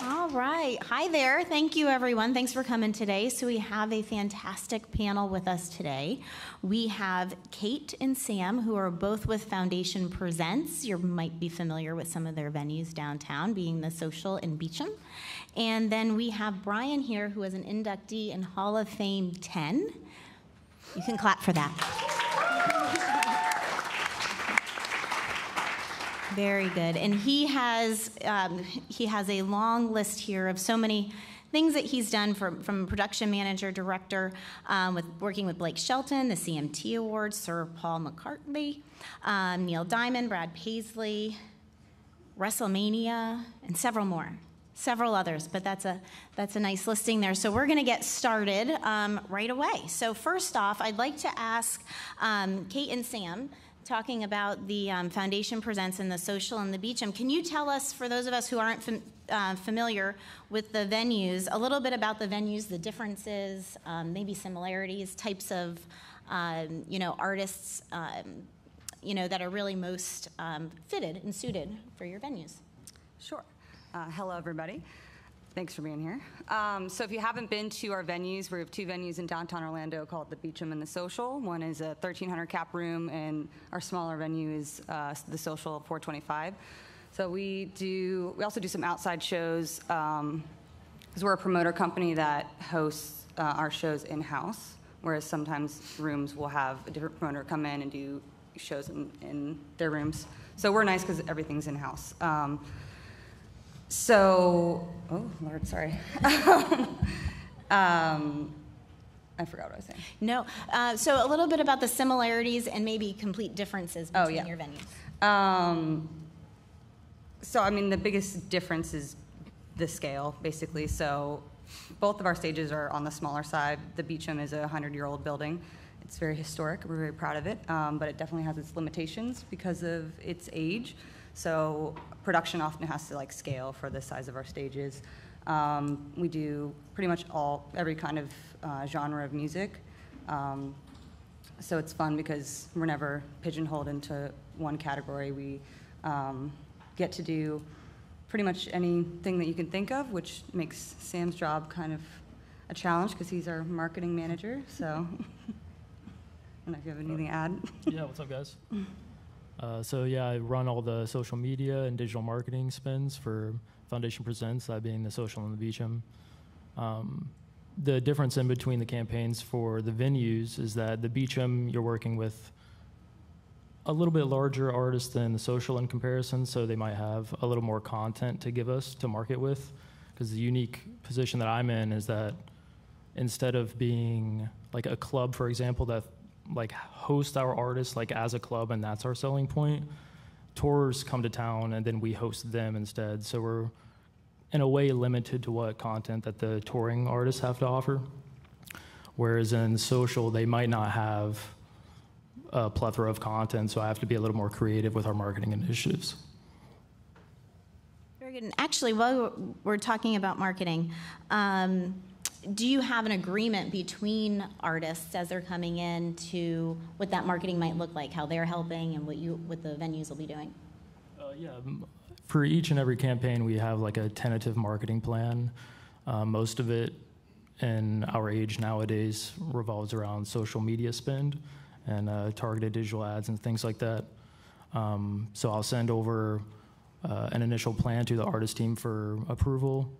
All right. Hi there. Thank you, everyone. Thanks for coming today. So, we have a fantastic panel with us today. We have Kate and Sam, who are both with Foundation Presents. You might be familiar with some of their venues downtown, being the Social in Beacham. And then we have Brian here, who is an inductee in Hall of Fame 10. You can clap for that. Very good. And he has um, he has a long list here of so many things that he's done from, from production manager, director, um, with working with Blake Shelton, the CMT Awards, Sir Paul McCartney, um, Neil Diamond, Brad Paisley, WrestleMania, and several more. Several others, but that's a that's a nice listing there. So we're going to get started um, right away. So first off, I'd like to ask um, Kate and Sam talking about the um, Foundation Presents and the Social and the Beacham. Can you tell us, for those of us who aren't fam- uh, familiar with the venues, a little bit about the venues, the differences, um, maybe similarities, types of, um, you know, artists, um, you know, that are really most um, fitted and suited for your venues? Sure. Uh, hello, everybody. Thanks for being here. Um, so if you haven't been to our venues, we have two venues in downtown Orlando called the Beacham and the Social. One is a 1,300 cap room, and our smaller venue is uh, the Social 425. So we do. We also do some outside shows because um, we're a promoter company that hosts uh, our shows in house. Whereas sometimes rooms will have a different promoter come in and do shows in, in their rooms. So we're nice because everything's in house. Um, so, oh Lord, sorry. um, I forgot what I was saying. No. Uh, so a little bit about the similarities and maybe complete differences Oh, between yeah. your venues. Um, so, I mean, the biggest difference is the scale, basically. So, both of our stages are on the smaller side. The Beacham is a 100 year old building. It's very historic. We're very proud of it, um, but it definitely has its limitations because of its age. So, production often has to like scale for the size of our stages. Um, we do pretty much all every kind of uh, genre of music. Um, so it's fun because we're never pigeonholed into one category. We um, get to do pretty much anything that you can think of, which makes Sam's job kind of a challenge because he's our marketing manager. So I don't know if you have anything to add. yeah, what's up, guys? Uh, so yeah, I run all the social media and digital marketing spins for Foundation Presents, that being the social and the Beacham. Um, the difference in between the campaigns for the venues is that the Beacham you're working with a little bit larger artists than the social in comparison, so they might have a little more content to give us to market with. Because the unique position that I'm in is that instead of being like a club, for example, that like host our artists like as a club and that's our selling point. Tours come to town and then we host them instead. So we're in a way limited to what content that the touring artists have to offer. Whereas in social they might not have a plethora of content so i have to be a little more creative with our marketing initiatives. Very good. And actually, while we're talking about marketing, um, do you have an agreement between artists as they're coming in to what that marketing might look like, how they're helping, and what you what the venues will be doing? Uh, yeah, for each and every campaign, we have like a tentative marketing plan. Uh, most of it in our age nowadays revolves around social media spend and uh, targeted digital ads and things like that. Um, so I'll send over uh, an initial plan to the artist team for approval.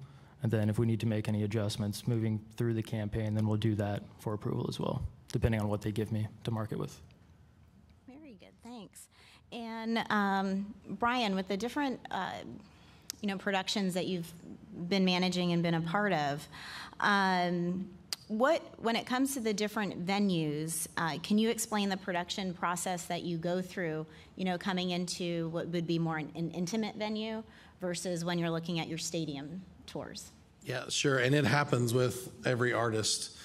And then if we need to make any adjustments moving through the campaign, then we'll do that for approval as well, depending on what they give me to market with. Very good, thanks. And um, Brian, with the different, uh, you know, productions that you've been managing and been a part of, um, what, when it comes to the different venues, uh, can you explain the production process that you go through, you know, coming into what would be more an, an intimate venue versus when you're looking at your stadium tours? Yeah, sure. And it happens with every artist.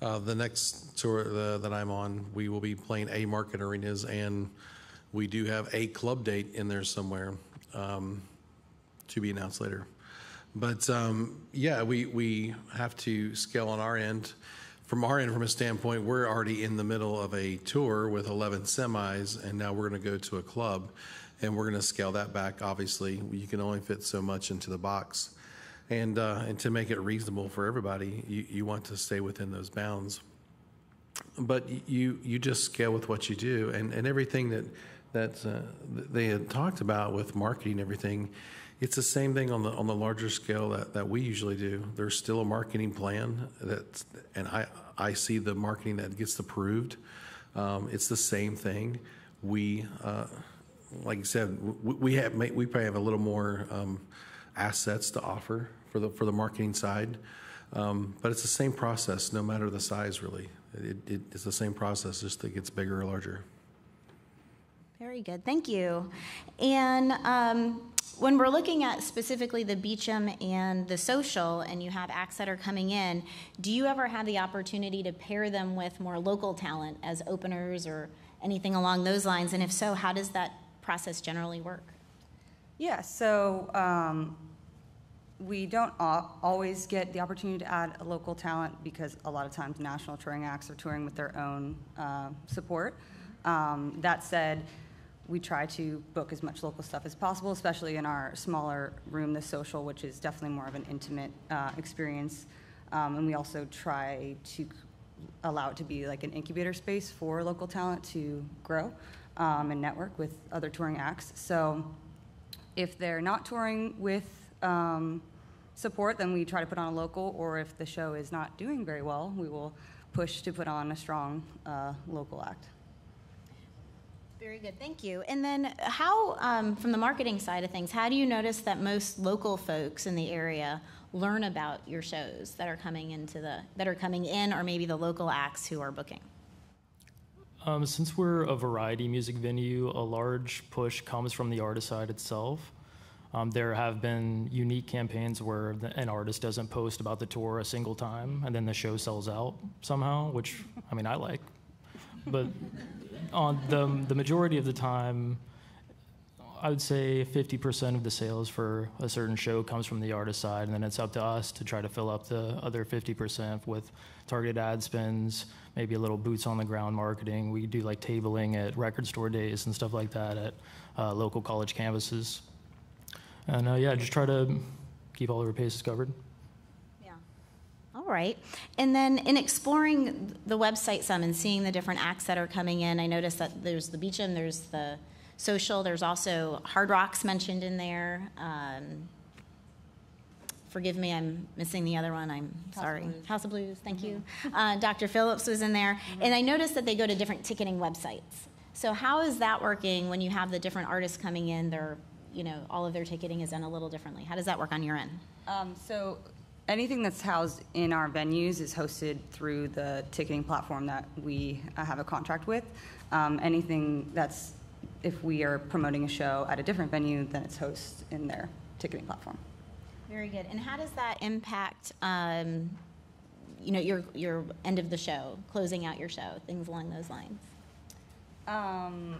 Uh, the next tour uh, that I'm on, we will be playing A Market Arenas, and we do have a club date in there somewhere um, to be announced later. But um, yeah, we, we have to scale on our end. From our end, from a standpoint, we're already in the middle of a tour with 11 semis, and now we're going to go to a club, and we're going to scale that back. Obviously, you can only fit so much into the box. And, uh, and to make it reasonable for everybody, you, you want to stay within those bounds. But you, you just scale with what you do. And, and everything that, that uh, they had talked about with marketing everything, it's the same thing on the, on the larger scale that, that we usually do. There's still a marketing plan that, and I, I see the marketing that gets approved. Um, it's the same thing. We, uh, like you said, we, we have, we probably have a little more um, assets to offer for the, for the marketing side. Um, but it's the same process, no matter the size, really. It, it, it's the same process, just it gets bigger or larger. Very good, thank you. And um, when we're looking at specifically the Beacham and the social, and you have acts that are coming in, do you ever have the opportunity to pair them with more local talent as openers or anything along those lines? And if so, how does that process generally work? Yeah, so um, we don't al- always get the opportunity to add a local talent because a lot of times national touring acts are touring with their own uh, support. Um, that said, we try to book as much local stuff as possible, especially in our smaller room, the social, which is definitely more of an intimate uh, experience. Um, and we also try to allow it to be like an incubator space for local talent to grow um, and network with other touring acts. So if they're not touring with um, support, then we try to put on a local, or if the show is not doing very well, we will push to put on a strong uh, local act. Very good, thank you. And then how, um, from the marketing side of things, how do you notice that most local folks in the area learn about your shows that are coming into the, that are coming in, or maybe the local acts who are booking? Um, since we're a variety music venue, a large push comes from the artist side itself. Um, there have been unique campaigns where the, an artist doesn't post about the tour a single time, and then the show sells out somehow, which I mean I like. But on the the majority of the time, I would say 50% of the sales for a certain show comes from the artist side, and then it's up to us to try to fill up the other 50% with targeted ad spends, maybe a little boots on the ground marketing. We do like tabling at record store days and stuff like that at uh, local college campuses. And uh, yeah, just try to keep all of our bases covered. Yeah. All right. And then in exploring the website some and seeing the different acts that are coming in, I noticed that there's the Beacham, there's the social, there's also Hard Rocks mentioned in there. Um, forgive me, I'm missing the other one. I'm sorry. Blues. House of Blues, thank you. Uh, Dr. Phillips was in there. And I noticed that they go to different ticketing websites. So how is that working when you have the different artists coming in? They're, you know, all of their ticketing is done a little differently. How does that work on your end? Um, so anything that's housed in our venues is hosted through the ticketing platform that we uh, have a contract with. Um, anything that's if we are promoting a show at a different venue, then it's hosted in their ticketing platform. Very good. And how does that impact, um, you know, your your end of the show, closing out your show, things along those lines? Um,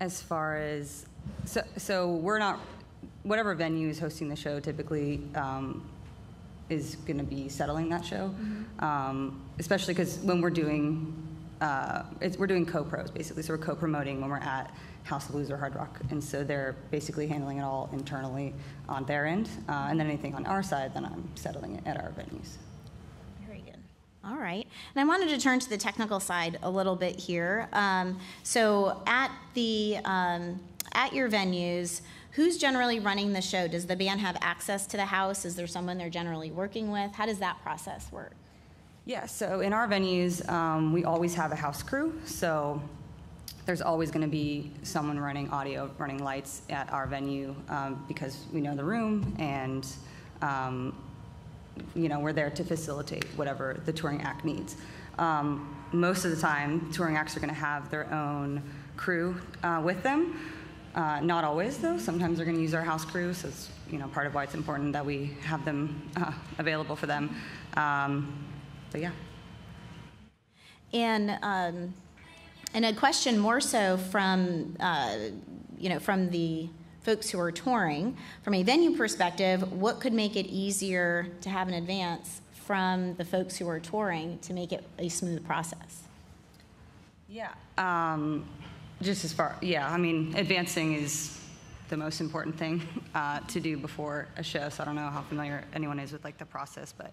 as far as so, so we're not whatever venue is hosting the show typically um, is going to be settling that show, um, especially because when we're doing uh, it's, we're doing co-pros basically, so we're co-promoting when we're at House of Blues or Hard Rock, and so they're basically handling it all internally on their end, uh, and then anything on our side, then I'm settling it at our venues. Very good. All right. And I wanted to turn to the technical side a little bit here. Um, so at the um, at your venues, who's generally running the show? Does the band have access to the house? Is there someone they're generally working with? How does that process work? Yeah, so in our venues, um, we always have a house crew. So there's always going to be someone running audio, running lights at our venue um, because we know the room and, um, you know, we're there to facilitate whatever the touring act needs. Um, most of the time, touring acts are going to have their own crew uh, with them. Uh, not always, though. Sometimes they're going to use our house crew, so it's you know part of why it's important that we have them uh, available for them. Um, but yeah. And um, and a question more so from uh, you know from the folks who are touring from a venue perspective, what could make it easier to have an advance from the folks who are touring to make it a smooth process? Yeah. Um, just as far, yeah. I mean, advancing is the most important thing uh, to do before a show. So I don't know how familiar anyone is with like the process, but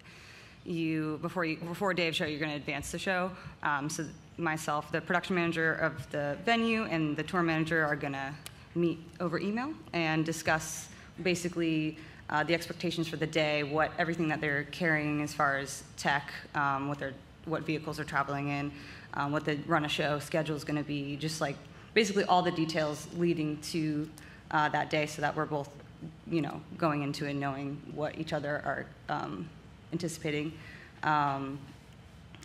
you before you before a day of show, you're going to advance the show. Um, so myself, the production manager of the venue, and the tour manager are going to meet over email and discuss basically uh, the expectations for the day, what everything that they're carrying as far as tech, um, what their what vehicles are traveling in, um, what the run a show schedule is going to be, just like basically all the details leading to uh, that day, so that we're both, you know, going into and knowing what each other are um, anticipating, um,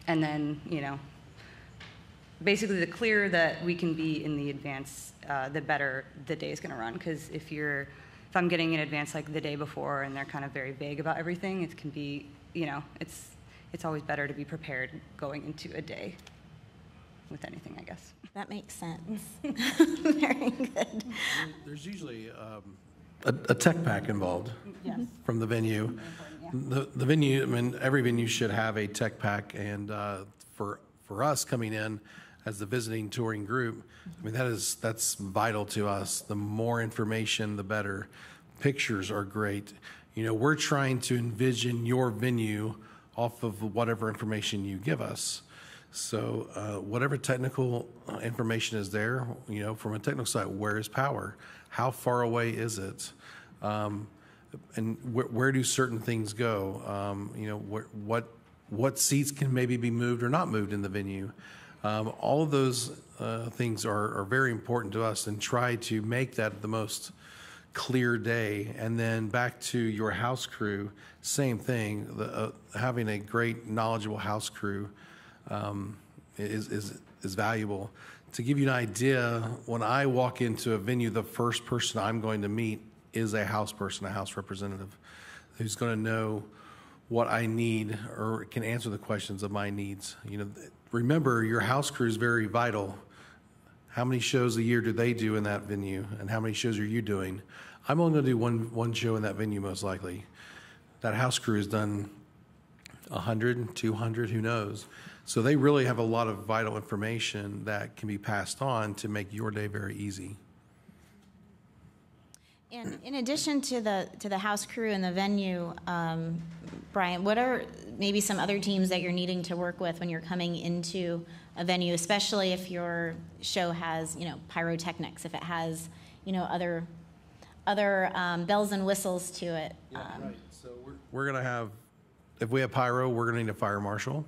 and then you know, basically the clearer that we can be in the advance, uh, the better the day is going to run. Because if you're, if I'm getting in advance like the day before and they're kind of very vague about everything, it can be, you know, it's it's always better to be prepared going into a day with anything, I guess. That makes sense. Very good. There's usually um, a, a tech pack involved Yes. from the venue. The, the venue, I mean, every venue should have a tech pack, and uh, for, for us coming in as the visiting touring group, I mean, that is, that's vital to us. The more information, the better. Pictures are great. You know, we're trying to envision your venue off of whatever information you give us. So uh, whatever technical uh, information is there, you know, from a technical side, where is power? How far away is it? Um, and where, where do certain things go? Um, you know, where, what what seats can maybe be moved or not moved in the venue? Um, all of those uh, things are, are very important to us, and try to make that the most clear day. And then back to your house crew, same thing. The, uh, having a great, knowledgeable house crew um, is, is, is valuable. To give you an idea, when I walk into a venue, the first person I'm going to meet is a house person, a house representative, who's going to know what I need or can answer the questions of my needs. You know, remember your house crew is very vital. How many shows a year do they do in that venue, and how many shows are you doing? I'm only going to do one one show in that venue, most likely. That house crew has done 100, 200, who knows? So they really have a lot of vital information that can be passed on to make your day very easy. And in addition to the, to the house crew and the venue, um, Brian, what are maybe some other teams that you're needing to work with when you're coming into a venue, especially if your show has, you know, pyrotechnics, if it has, you know, other, other um, bells and whistles to it? Um, So we're, we're going to have, if we have pyro, we're going to need a fire marshal.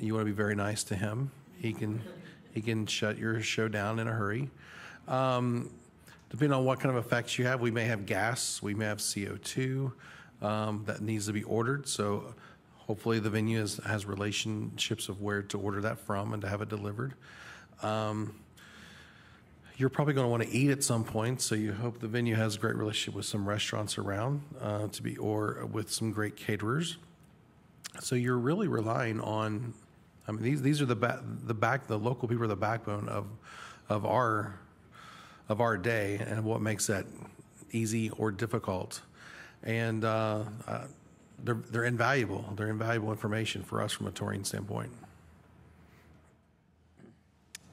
You want to be very nice to him. He can, he can shut your show down in a hurry. Um, depending on what kind of effects you have, we may have gas, we may have CO2 um, that needs to be ordered. So hopefully the venue has, has relationships of where to order that from and to have it delivered. Um, you're probably going to want to eat at some point, so you hope the venue has a great relationship with some restaurants around uh, to be, or with some great caterers. So you're really relying on. I mean, these these are the back the back the local people are the backbone of of our of our day and what makes that easy or difficult. And uh, uh, they're they're invaluable. They're invaluable information for us from a touring standpoint.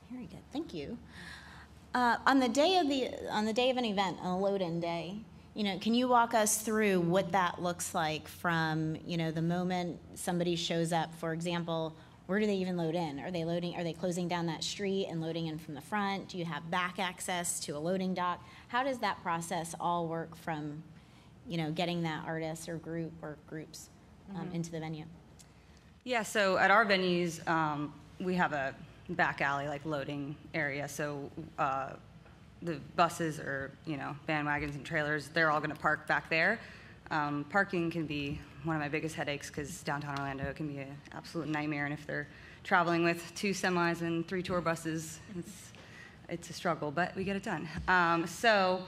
Very good, thank you. Uh, on the day of the on the day of an event, a load-in day, you know, can you walk us through what that looks like from you know the moment somebody shows up? For example, where do they even load in? Are they loading? Are they closing down that street and loading in from the front? Do you have back access to a loading dock? How does that process all work from, you know, getting that artist or group or groups um, into the venue? Yeah, so at our venues, um, we have a back alley, like loading area. So uh, the buses or, you know, van wagons and trailers, they're all going to park back there. Um, parking can be one of my biggest headaches because downtown Orlando can be an absolute nightmare. And if they're traveling with two semis and three tour buses, it's, it's a struggle, but we get it done. Um, so,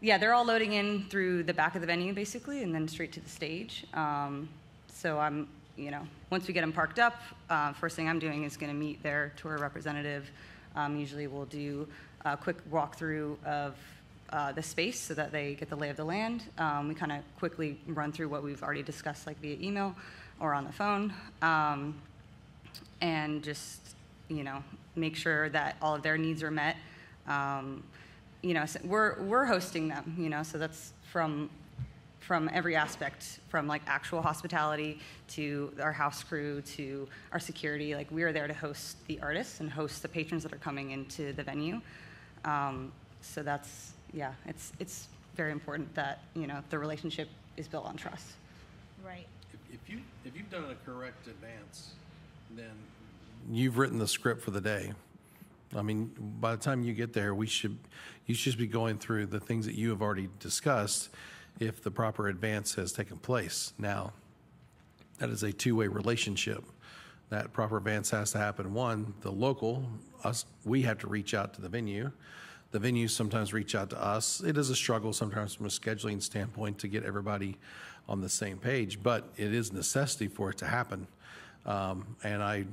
yeah, they're all loading in through the back of the venue, basically, and then straight to the stage. Um, so I'm, you know, once we get them parked up, uh, first thing I'm doing is going to meet their tour representative. Um, usually we'll do a quick walkthrough of uh, the space so that they get the lay of the land. Um, we kind of quickly run through what we've already discussed, like via email or on the phone, um, and just, you know, make sure that all of their needs are met. Um, you know, s- we're, we're hosting them, you know, so that's from, from every aspect, from like actual hospitality to our house crew to our security. Like, we are there to host the artists and host the patrons that are coming into the venue. Um, so that's, yeah, it's, it's very important that, you know, the relationship is built on trust. Right. If if you, if you've done a correct advance, then. You've written the script for the day. I mean, by the time you get there, we should, you should be going through the things that you have already discussed if the proper advance has taken place. Now, that is a two-way relationship. That proper advance has to happen. One, the local, us, we have to reach out to the venue. The venues sometimes reach out to us. It is a struggle sometimes from a scheduling standpoint to get everybody on the same page, but it is necessity for it to happen. Um, and I,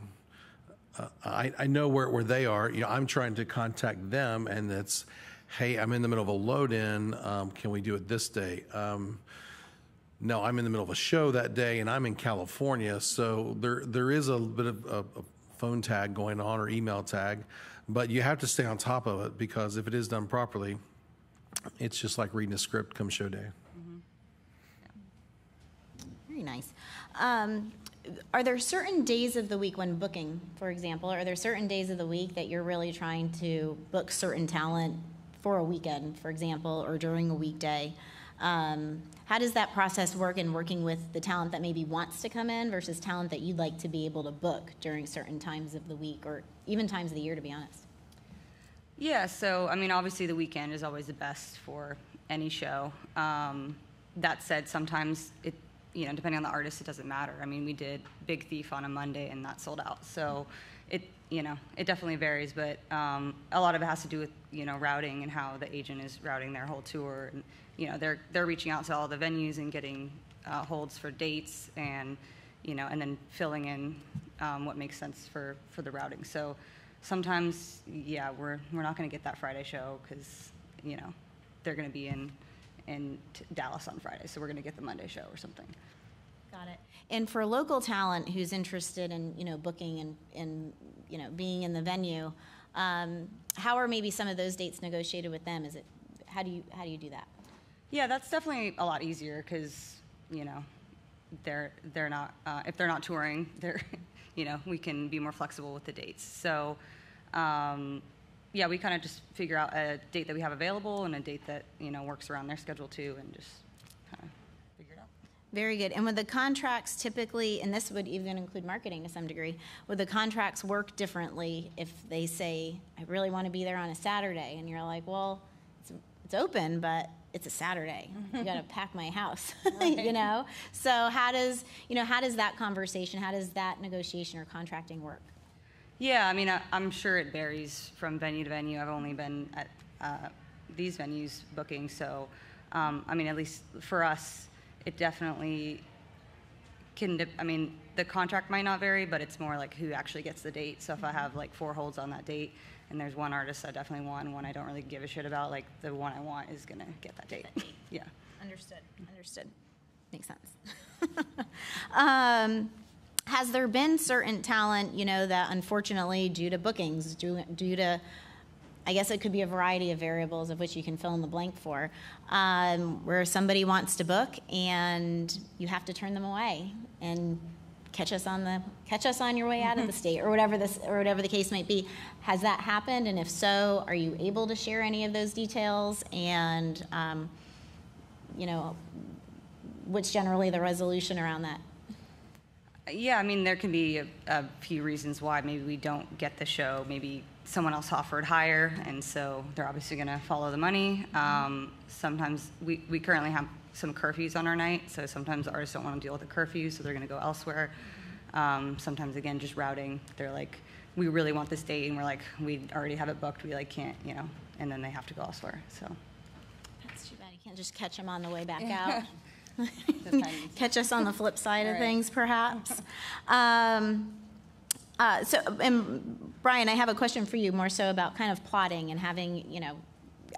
uh, I, I know where, where they are. You know, I'm trying to contact them, and it's, hey, I'm in the middle of a load-in. Um, can we do it this day? Um, no, I'm in the middle of a show that day, and I'm in California, so there there is a bit of a, a phone tag going on or email tag, but you have to stay on top of it because if it is done properly, it's just like reading a script come show day. Very nice. Um, are there certain days of the week when booking, for example, are there certain days of the week that you're really trying to book certain talent for a weekend, for example, or during a weekday? Um, how does that process work in working with the talent that maybe wants to come in versus talent that you'd like to be able to book during certain times of the week or even times of the year, to be honest? Yeah, so I mean, obviously the weekend is always the best for any show. Um, that said, sometimes it, you know, depending on the artist, it doesn't matter. I mean, we did Big Thief on a Monday and that sold out. So it, you know, it definitely varies, but um, a lot of it has to do with you know routing and how the agent is routing their whole tour. And you know, they're they're reaching out to all the venues and getting uh, holds for dates and you know, and then filling in um, what makes sense for for the routing. So sometimes, yeah, we're we're not going to get that Friday show because you know they're going to be in in t- Dallas on Friday, so we're going to get the Monday show or something. Got it. And for local talent who's interested in, you know, booking and, and you know, being in the venue, um, how are maybe some of those dates negotiated with them? Is it, how do you, how do you do that? Yeah, that's definitely a lot easier because you know they're they're not uh, if they're not touring, they're you know we can be more flexible with the dates. So um, yeah, we kind of just figure out a date that we have available and a date that you know works around their schedule too, and just kind of figure it out. Very good. And would the contracts typically, and this would even include marketing to some degree, would the contracts work differently if they say, I really want to be there on a Saturday? And you're like, well, it's, open, but it's a Saturday. You got to pack my house, you know? So how does, you know, how does that conversation, how does that negotiation or contracting work? Yeah, I mean, I, I'm sure it varies from venue to venue. I've only been at uh, these venues booking, so um, I mean, at least for us, it definitely can. I mean, the contract might not vary, but it's more like who actually gets the date. So if I have like four holds on that date, and there's one artist I definitely want, and one I don't really give a shit about, like the one I want is gonna get that date. yeah. Understood. Understood. Makes sense. um, has there been certain talent, you know, that unfortunately, due to bookings, due, due to, I guess it could be a variety of variables of which you can fill in the blank for, um, where somebody wants to book and you have to turn them away and catch us on the catch us on your way out of the state or whatever this or whatever the case might be. Has that happened? And if so, are you able to share any of those details? And um, you know, what's generally the resolution around that? Yeah, I mean, there can be a, a few reasons why maybe we don't get the show. Maybe someone else offered higher, and so they're obviously going to follow the money. Um, sometimes we, we currently have some curfews on our night, so sometimes artists don't want to deal with the curfew, so they're going to go elsewhere. Um, sometimes, again, just routing. They're like, we really want this date, and we're like, we already have it booked. We like can't, you know, and then they have to go elsewhere. So That's too bad. You can't just catch them on the way back out. catch us on the flip side of Right. things, perhaps. Um, uh, so, and Brian, I have a question for you more so about kind of plotting and having, you know,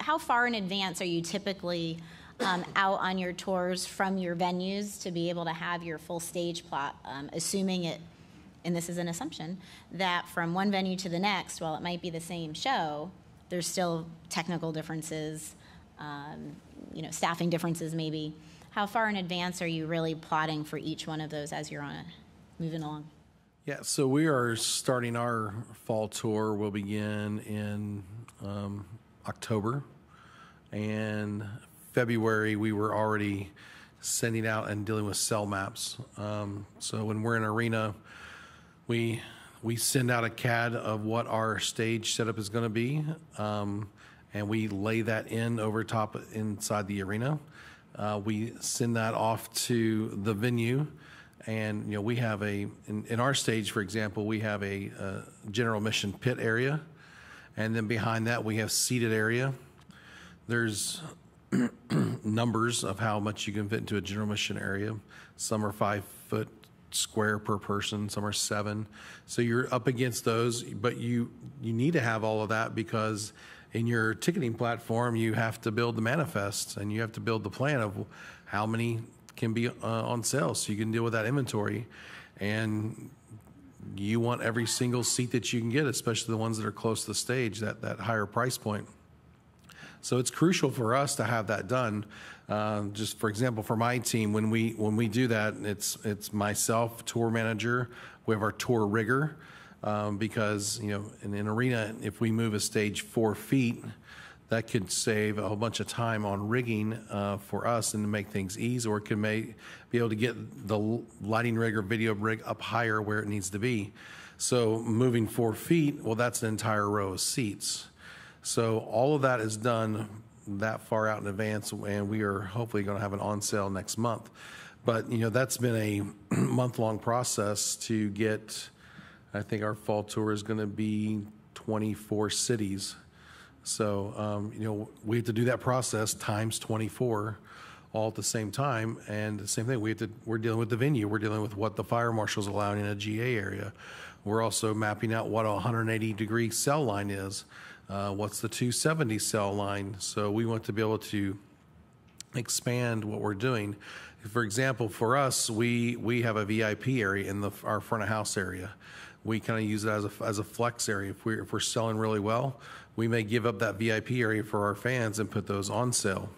how far in advance are you typically um, out on your tours from your venues to be able to have your full stage plot, um, assuming it, and this is an assumption, that from one venue to the next, while it might be the same show, there's still technical differences, um, you know, staffing differences maybe. How far in advance are you really plotting for each one of those as you're on it, moving along? Yeah, so we are starting our fall tour. We'll begin in um, October. And February, we were already sending out and dealing with cell maps. Um, so when we're in arena, we we send out a CAD of what our stage setup is going to be, um, and we lay that in over top inside the arena. Uh, we send that off to the venue, and you know we have a in, in our stage, for example, we have a, a general mission pit area, and then behind that we have seated area. There's numbers of how much you can fit into a general mission area. Some are five foot square per person, some are seven. So you're up against those, but you you need to have all of that because in your ticketing platform you have to build the manifest and you have to build the plan of how many can be uh, on sale so you can deal with that inventory and you want every single seat that you can get especially the ones that are close to the stage that that higher price point so it's crucial for us to have that done. Uh, just for example, for my team, when we when we do that, it's it's myself, tour manager. We have our tour rigger um, because you know in an arena, if we move a stage four feet, that could save a whole bunch of time on rigging uh, for us and to make things easy, or it could make, be able to get the lighting rig or video rig up higher where it needs to be. So moving four feet, well, that's an entire row of seats. So all of that is done that far out in advance, and we are hopefully going to have an on sale next month. But you know that's been a month long process to get. I think our fall tour is going to be 24 cities. So um, you know we have to do that process times 24 all at the same time. And the same thing, we have to, we're dealing with the venue. We're dealing with what the fire marshal's allowing in a GA area. We're also mapping out what a 180 degree cell line is uh, what's the 270 sell line. So we want to be able to expand what we're doing. For example, for us, we we have a VIP area in the our front of house area. We kind of use it as a as a flex area. If we're if we're selling really well, we may give up that VIP area for our fans and put those on sale.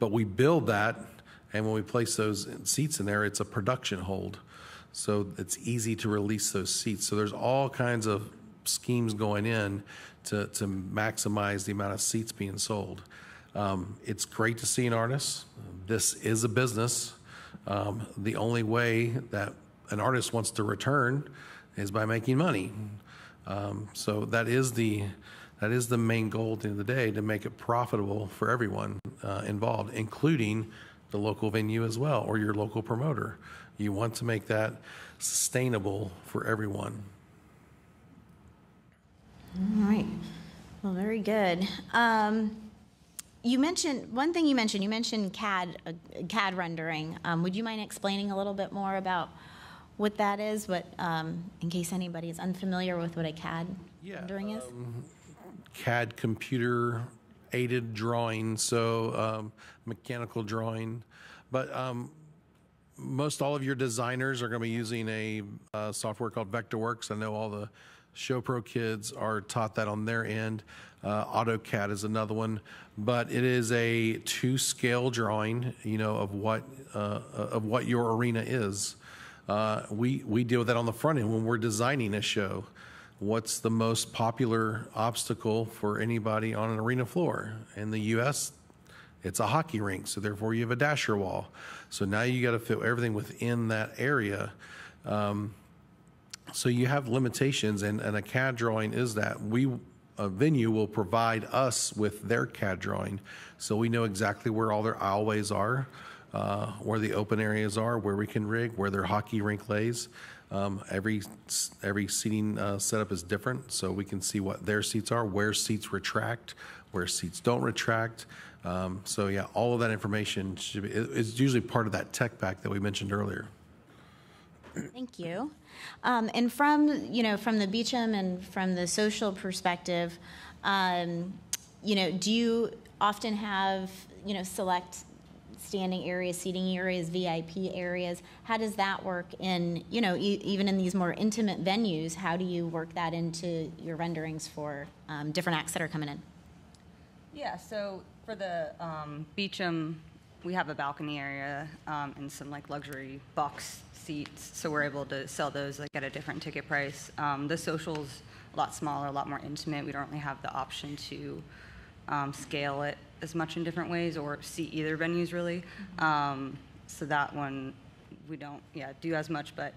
But we build that, and when we place those seats in there, it's a production hold. So it's easy to release those seats. So there's all kinds of schemes going in to, to maximize the amount of seats being sold. Um, it's great to see an artist. This is a business. Um, the only way that an artist wants to return is by making money. Um, so that is the that is the main goal at the end of the day to make it profitable for everyone uh, involved, including the local venue as well or your local promoter. You want to make that sustainable for everyone. All right. Well, very good. Um, you mentioned one thing. You mentioned you mentioned CAD uh, CAD rendering. Um, would you mind explaining a little bit more about what that is? What, um, in case anybody is unfamiliar with what a CAD Yeah, rendering is? um, CAD computer aided drawing, so um, mechanical drawing. But um, most all of your designers are going to be using a uh, software called Vectorworks. I know all the ShowPro kids are taught that on their end. Uh, AutoCAD is another one, but it is a two-scale drawing, you know, of what uh, of what your arena is. Uh, we we deal with that on the front end when we're designing a show. What's the most popular obstacle for anybody on an arena floor in the U.S.? It's a hockey rink, so therefore you have a dasher wall. So now you got to fit everything within that area. Um, so you have limitations, and, and a CAD drawing is that we a venue will provide us with their CAD drawing, so we know exactly where all their aisleways are, uh, where the open areas are, where we can rig, where their hockey rink lays. Um, every every seating uh, setup is different, so we can see what their seats are, where seats retract, where seats don't retract. Um, so yeah, all of that information should be, is usually part of that tech pack that we mentioned earlier. Thank you. Um, and from you know from the Beacham and from the social perspective, um, you know, do you often have you know select standing areas, seating areas, VIP areas? How does that work in you know e- even in these more intimate venues? How do you work that into your renderings for um, different acts that are coming in? Yeah, so for the um, Beacham, we have a balcony area um, and some like luxury box seats, so we're able to sell those like at a different ticket price. Um, the socials a lot smaller, a lot more intimate. We don't really have the option to um, scale it as much in different ways or see either venues really. Um, so that one we don't yeah do as much, but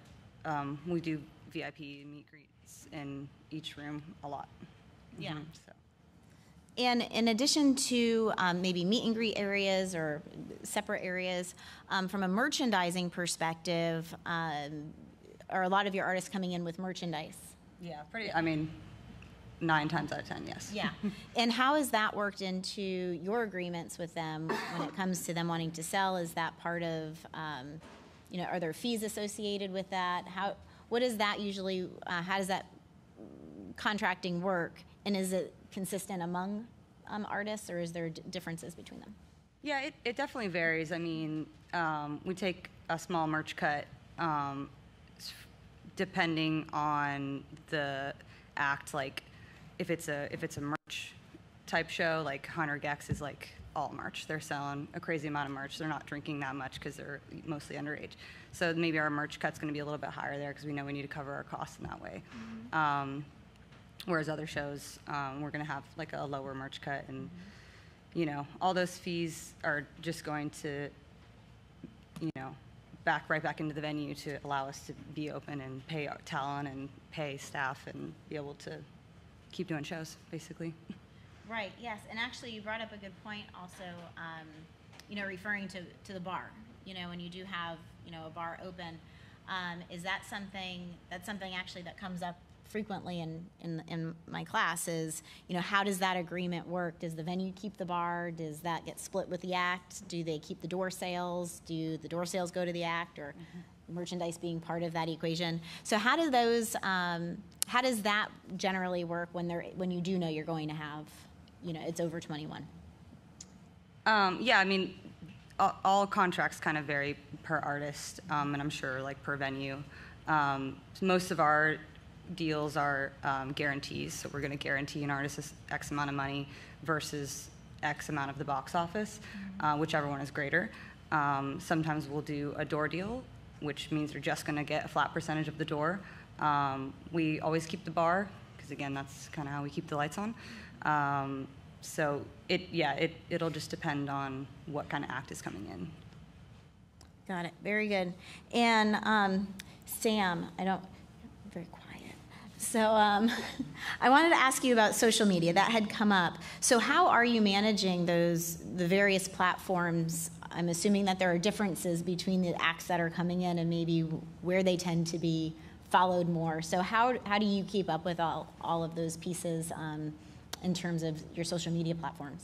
um, we do VIP meet greets in each room a lot. Yeah. Mhm, so. And in addition to um, maybe meet and greet areas or separate areas, um, from a merchandising perspective, um, are a lot of your artists coming in with merchandise? Yeah, pretty. I mean, nine times out of ten, yes. Yeah. and how has that worked into your agreements with them when it comes to them wanting to sell? Is that part of, um, you know, are there fees associated with that? How, what is that usually, uh, how does that contracting work? And is it consistent among um, artists or is there d- differences between them? Yeah, it, it definitely varies. I mean, um, we take a small merch cut um, depending on the act. Like, if it's a if it's a merch type show, like Hunter Gex is like all merch. They're selling a crazy amount of merch. They're not drinking that much because they're mostly underage. So maybe our merch cut's going to be a little bit higher there because we know we need to cover our costs in that way. Um, whereas other shows, um, we're going to have like a lower merch cut and you know, all those fees are just going to, you know, back right back into the venue to allow us to be open and pay our talent and pay staff and be able to keep doing shows, basically. Right, yes, and actually, you brought up a good point also, um, you know, referring to, to the bar. You know, when you do have, you know, a bar open, um, is that something, that's something actually that comes up frequently in, in, in my class is, you know, how does that agreement work? Does the venue keep the bar? Does that get split with the act? Do they keep the door sales? Do the door sales go to the act or merchandise being part of that equation? So how do those, um, how does that generally work when they're, when you do know you're going to have, you know, it's over 21? Um, yeah, I mean, all, all contracts kind of vary per artist, um, and I'm sure like per venue. Um, most of our deals are um, guarantees, so we're going to guarantee an artist X amount of money versus X amount of the box office, uh, whichever one is greater. Um, sometimes we'll do a door deal, which means they're just going to get a flat percentage of the door. Um, we always keep the bar because again, that's kind of how we keep the lights on. Um, so it, yeah, it, it'll just depend on what kind of act is coming in. Got it. Very good. And um, Sam, I don't. So um, I wanted to ask you about social media. That had come up. So how are you managing those, the various platforms? I'm assuming that there are differences between the acts that are coming in and maybe where they tend to be followed more. So how, how do you keep up with all, all of those pieces um, in terms of your social media platforms?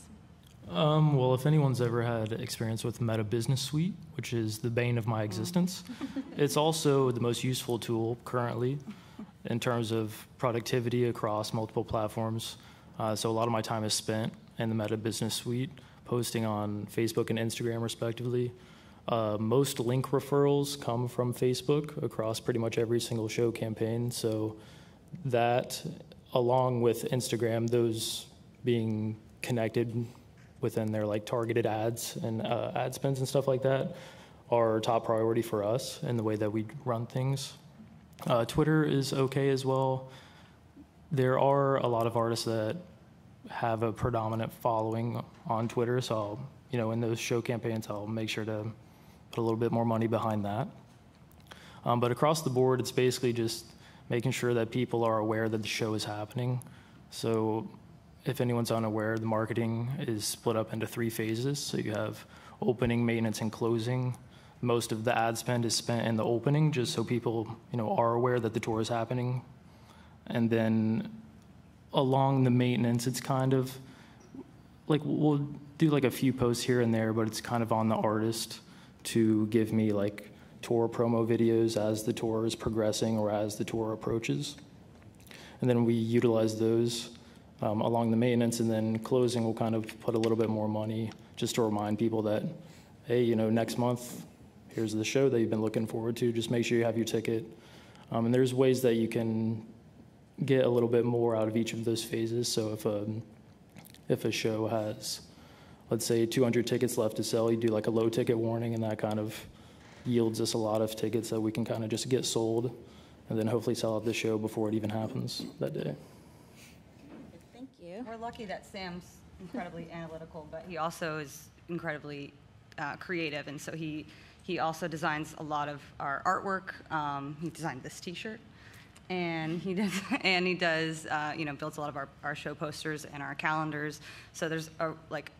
Um, well, if anyone's ever had experience with Meta Business Suite, which is the bane of my existence, it's also the most useful tool currently in terms of productivity across multiple platforms. Uh, so a lot of my time is spent in the Meta Business Suite, posting on Facebook and Instagram, respectively. Uh, most link referrals come from Facebook across pretty much every single show campaign. So that, along with Instagram, those being connected within their like targeted ads and uh, ad spends and stuff like that, are top priority for us in the way that we run things. Uh, Twitter is okay as well. There are a lot of artists that have a predominant following on Twitter, so I'll, you know, in those show campaigns, I'll make sure to put a little bit more money behind that. Um, but across the board, it's basically just making sure that people are aware that the show is happening. So, if anyone's unaware, the marketing is split up into three phases. So, you have opening, maintenance, and closing. Most of the ad spend is spent in the opening, just so people, you know, are aware that the tour is happening. And then along the maintenance, it's kind of like we'll do like a few posts here and there, but it's kind of on the artist to give me like tour promo videos as the tour is progressing or as the tour approaches. And then we utilize those um, along the maintenance, and then closing we'll kind of put a little bit more money just to remind people that, hey, you know, next month, here's the show that you've been looking forward to. Just make sure you have your ticket. Um, and there's ways that you can get a little bit more out of each of those phases. So if a if a show has, let's say, 200 tickets left to sell, you do like a low ticket warning, and that kind of yields us a lot of tickets that we can kind of just get sold and then hopefully sell out the show before it even happens that day. Thank you. We're lucky that Sam's incredibly analytical, but he also is incredibly uh, creative, and so he, he also designs a lot of our artwork. Um, He designed this T-shirt, and he does, and he does, uh, you know, builds a lot of our, our show posters and our calendars. So there's a, like,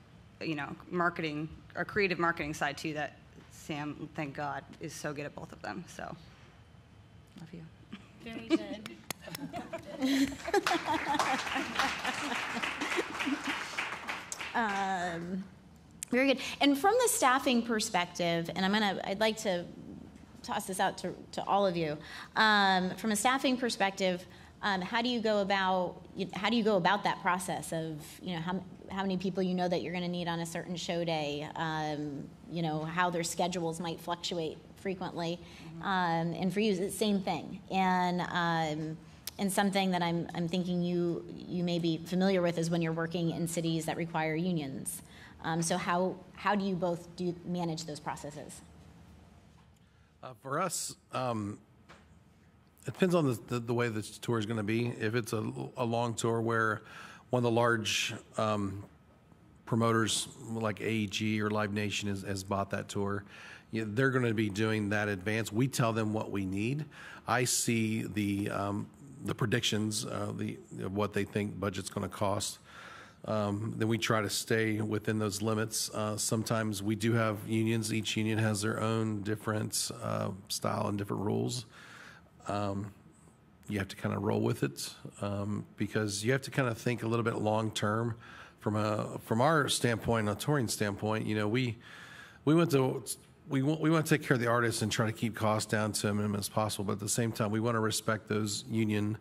you know, marketing, a creative marketing side too that Sam, thank God, is so good at both of them, so, love you. Very good. Um, Very good. And from the staffing perspective, and I'm gonna, I'd like to toss this out to, to all of you. Um, From a staffing perspective, um, how do you go about, how do you go about that process of, you know, how, how many people you know that you're gonna need on a certain show day? um, You know, how their schedules might fluctuate frequently. Um, And for you, it's the same thing. And, um, and something that I'm, I'm thinking you, you may be familiar with is when you're working in cities that require unions. Um, So how, how do you both do, manage those processes? Uh, For us, um, it depends on the, the, the way the tour is going to be. If it's a, a long tour where one of the large um, promoters like AEG or Live Nation has, has bought that tour, you they're going to be doing that advance. We tell them what we need. I see the um, the predictions, uh, the of what they think budget's going to cost. Um, then we try to stay within those limits. Uh, sometimes we do have unions. Each union has their own different uh, style and different rules. Um, you have to kind of roll with it um, because you have to kind of think a little bit long term. From a from our standpoint, a touring standpoint, you know, we we went to we want we want to take care of the artists and try to keep costs down to a minimum as possible. But at the same time, we want to respect those union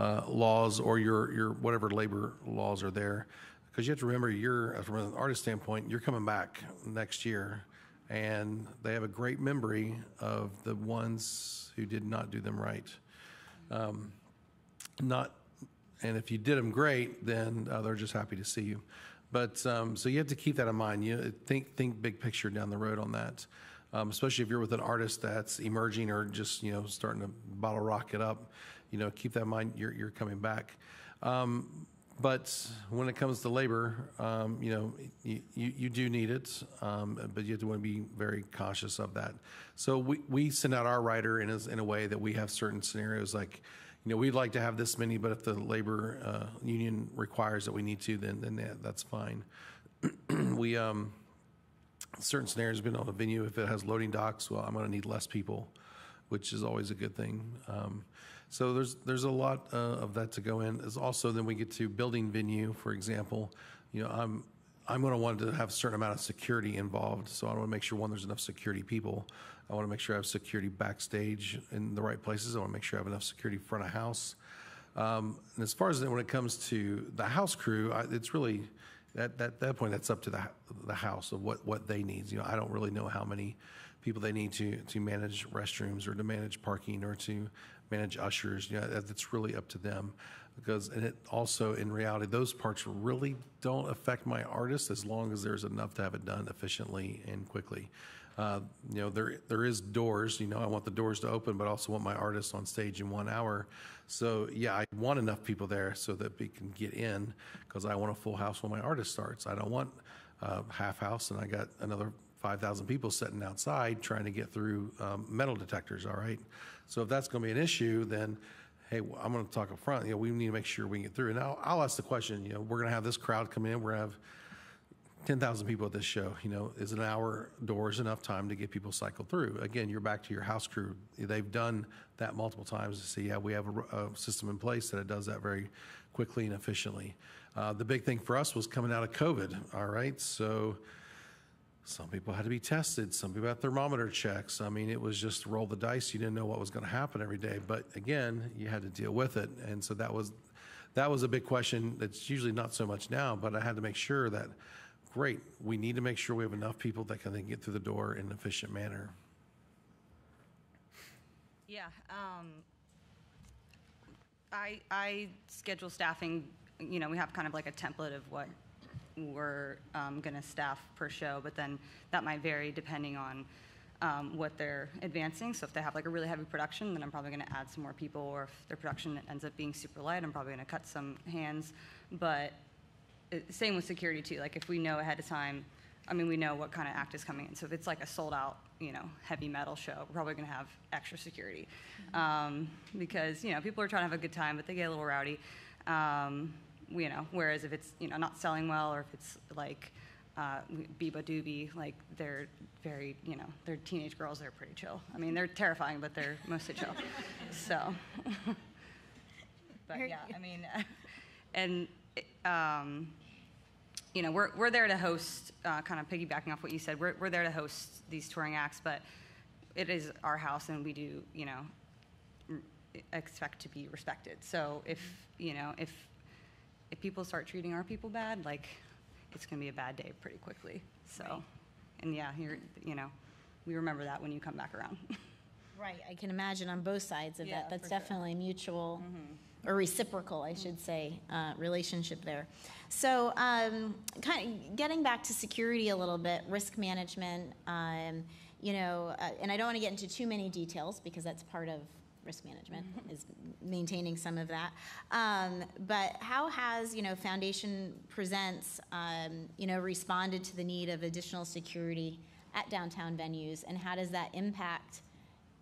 uh, laws or your your whatever labor laws are there, because you have to remember you're from an artist standpoint, you're coming back next year, and they have a great memory of the ones who did not do them right. Um, not and if you did them great, then uh, they're just happy to see you. But um, so you have to keep that in mind. You think think big picture down the road on that, um, especially if you're with an artist that's emerging or just you know starting to bottle rocket up. You know, keep that in mind. You're you're coming back. Um, but when it comes to labor, um, you know, you, you, do need it, um, but you have to want to be very cautious of that. So we, we send out our writer in a, in a way that we have certain scenarios like, you know, we'd like to have this many, but if the labor uh, union requires that we need to, then then that, that's fine. we um, certain scenarios been on a venue if it has loading docks. Well, I'm going to need less people, which is always a good thing. Um, so there's there's a lot uh, of that to go in. There's also then we get to building venue, for example. You know, I'm I'm going to want to have a certain amount of security involved. So I want to make sure one there's enough security people. I want to make sure I have security backstage in the right places. I want to make sure I have enough security front of house. Um, and as far as when it comes to the house crew, I, it's really at that, that point that's up to the the house of what what they need. You know, I don't really know how many people they need to to manage restrooms or to manage parking or to manage ushers. You know, that- that's really up to them. Because and it also in reality those parts really don't affect my artist as long as there's enough to have it done efficiently and quickly. Uh, you know, there there is doors. You know, I want the doors to open, but I also want my artist on stage in one hour. So yeah, I want enough people there so that we can get in because I want a full house when my artist starts. I don't want uh, half house and I got another five thousand people sitting outside trying to get through um, metal detectors. All right, so if that's going to be an issue, then hey, well, I'm going to talk up front. You know, we need to make sure we get through. And I'll, I'll ask the question. You know, we're going to have this crowd come in. We're going to have 10,000 people at this show, you know, is an hour doors enough time to get people cycled through? Again, you're back to your house crew. They've done that multiple times to see, yeah, we have a, a system in place that it does that very quickly and efficiently. Uh, the big thing for us was coming out of COVID, all right? So some people had to be tested, some people had thermometer checks. I mean, it was just roll the dice. You didn't know what was going to happen every day. But again, you had to deal with it. And so that was that was a big question that's usually not so much now, but I had to make sure that great, we need to make sure we have enough people that can get through the door in an efficient manner. Yeah, um, I, I schedule staffing, you know, we have kind of like a template of what we're going to staff per show, but then that might vary depending on um, what they're advancing. So if they have like a really heavy production, then I'm probably going to add some more people, or if their production ends up being super light, I'm probably going to cut some hands. But it- same with security too. Like if we know ahead of time, I mean, we know what kind of act is coming in. So if it's like a sold out, you know, heavy metal show, we're probably going to have extra security um, because you know people are trying to have a good time, but they get a little rowdy. Um, you know, whereas if it's you know not selling well, or if it's like uh, beabadoobee, like they're very, you know, they're teenage girls. They're pretty chill. I mean, they're terrifying, but they're mostly chill. So, but yeah. I mean, and um, you know, we're, we're there to host, uh, kind of piggybacking off what you said, we're, we're there to host these touring acts, but it is our house and we do, you know, expect to be respected. So if, you know, if, if people start treating our people bad, like, it's gonna be a bad day pretty quickly. So, and yeah, you're, you know, we remember that when you come back around. Right, I can imagine on both sides of Yeah, that. That's for sure. definitely mutual, or reciprocal, I should say, uh, relationship there. So, um, kind of getting back to security a little bit, risk management, um, you know, uh, and I don't want to get into too many details because that's part of risk management is maintaining some of that. Um, but how has you know Foundation Presents um, you know responded to the need of additional security at downtown venues, and how does that impact?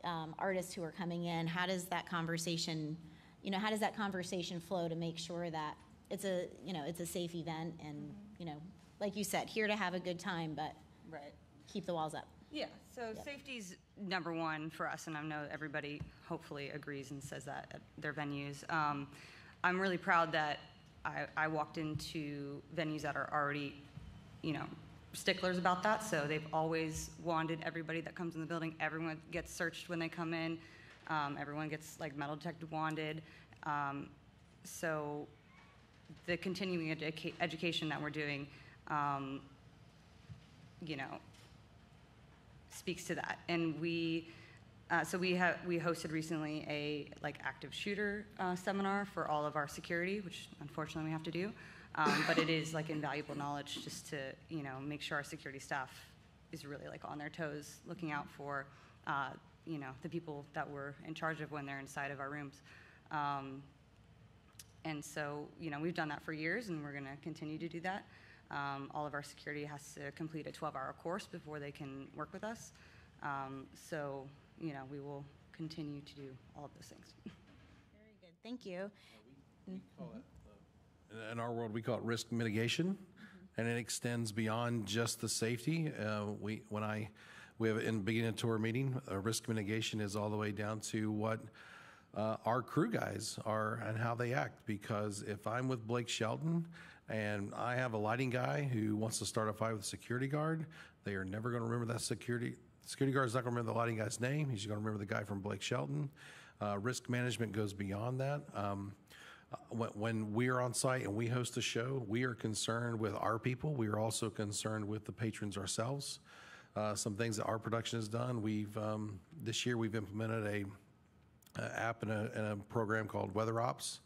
um, artists who are coming in, how does that conversation, you know, how does that conversation flow to make sure that it's a, you know, it's a safe event and, you know, like you said, here to have a good time, but Right. keep the walls up. Yeah, so safety's number one for us, and I know everybody hopefully agrees and says that at their venues. Um, I'm really proud that I, I walked into venues that are already, you know, sticklers about that. So they've always wanted everybody that comes in the building, everyone gets searched when they come in, um, everyone gets like metal detected wanded. Um, so the continuing educa- education that we're doing, um, you know, speaks to that. And we, uh, so we have we hosted recently a like active shooter uh, seminar for all of our security, which unfortunately we have to do. Um, but it is like invaluable knowledge just to you know make sure our security staff is really like on their toes, looking out for uh, you know the people that we're in charge of when they're inside of our rooms. Um, and so, you know, we've done that for years and we're going to continue to do that. Um, all of our security has to complete a 12 hour course before they can work with us. Um, so, you know, we will continue to do all of those things. Very good, thank you. In in our world, we call it risk mitigation, and it extends beyond just the safety. Uh, We, when I, we have in the beginning of tour meeting, uh, risk mitigation is all the way down to what uh, our crew guys are and how they act. Because if I'm with Blake Shelton and I have a lighting guy who wants to start a fight with a security guard, they are never going to remember that security. Security guard is not going to remember the lighting guy's name. He's going to remember the guy from Blake Shelton. Uh, risk management goes beyond that. Um, uh, when, when we are on site and we host a show, we are concerned with our people. We are also concerned with the patrons ourselves. Uh, some things that our production has done. We've um, this year we've implemented a, a app and a, and a program called Weather Ops.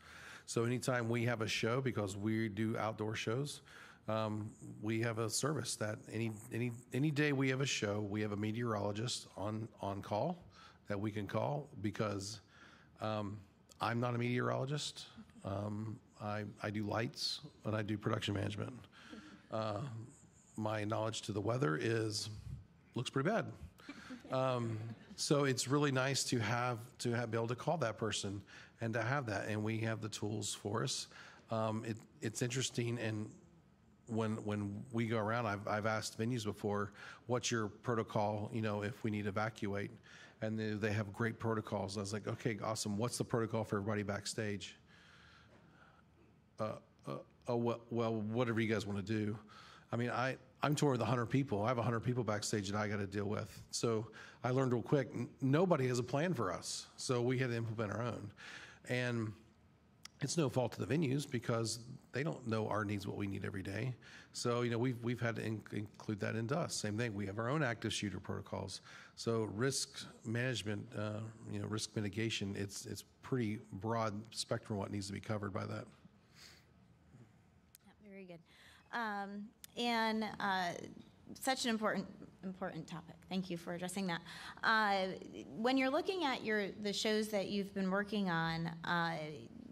So anytime we have a show, because we do outdoor shows, um, we have a service that any any any day we have a show, we have a meteorologist on on call that we can call because um, I'm not a meteorologist. Um, I I do lights and I do production management. Uh, my knowledge to the weather is looks pretty bad. Um, so it's really nice to have to have be able to call that person and to have that, and we have the tools for us. Um, it, it's interesting, and when when we go around, I've I've asked venues before, what's your protocol? You know, if we need to evacuate, and they, they have great protocols. I was like, okay, awesome. What's the protocol for everybody backstage? Uh, uh, oh well, whatever you guys want to do. I mean, I I'm touring with 100 people. I have 100 people backstage that I got to deal with. So I learned real quick. Nobody has a plan for us, so we had to implement our own, and it's no fault to the venues because they don't know our needs, what we need every day. So you know we've we've had to in- include that into us. Same thing. We have our own active shooter protocols. So risk management, uh, you know, risk mitigation. It's it's pretty broad spectrum what needs to be covered by that. Yeah, Very good. Um, and uh, such an important important topic. Thank you for addressing that. Uh, when you're looking at your the shows that you've been working on, uh,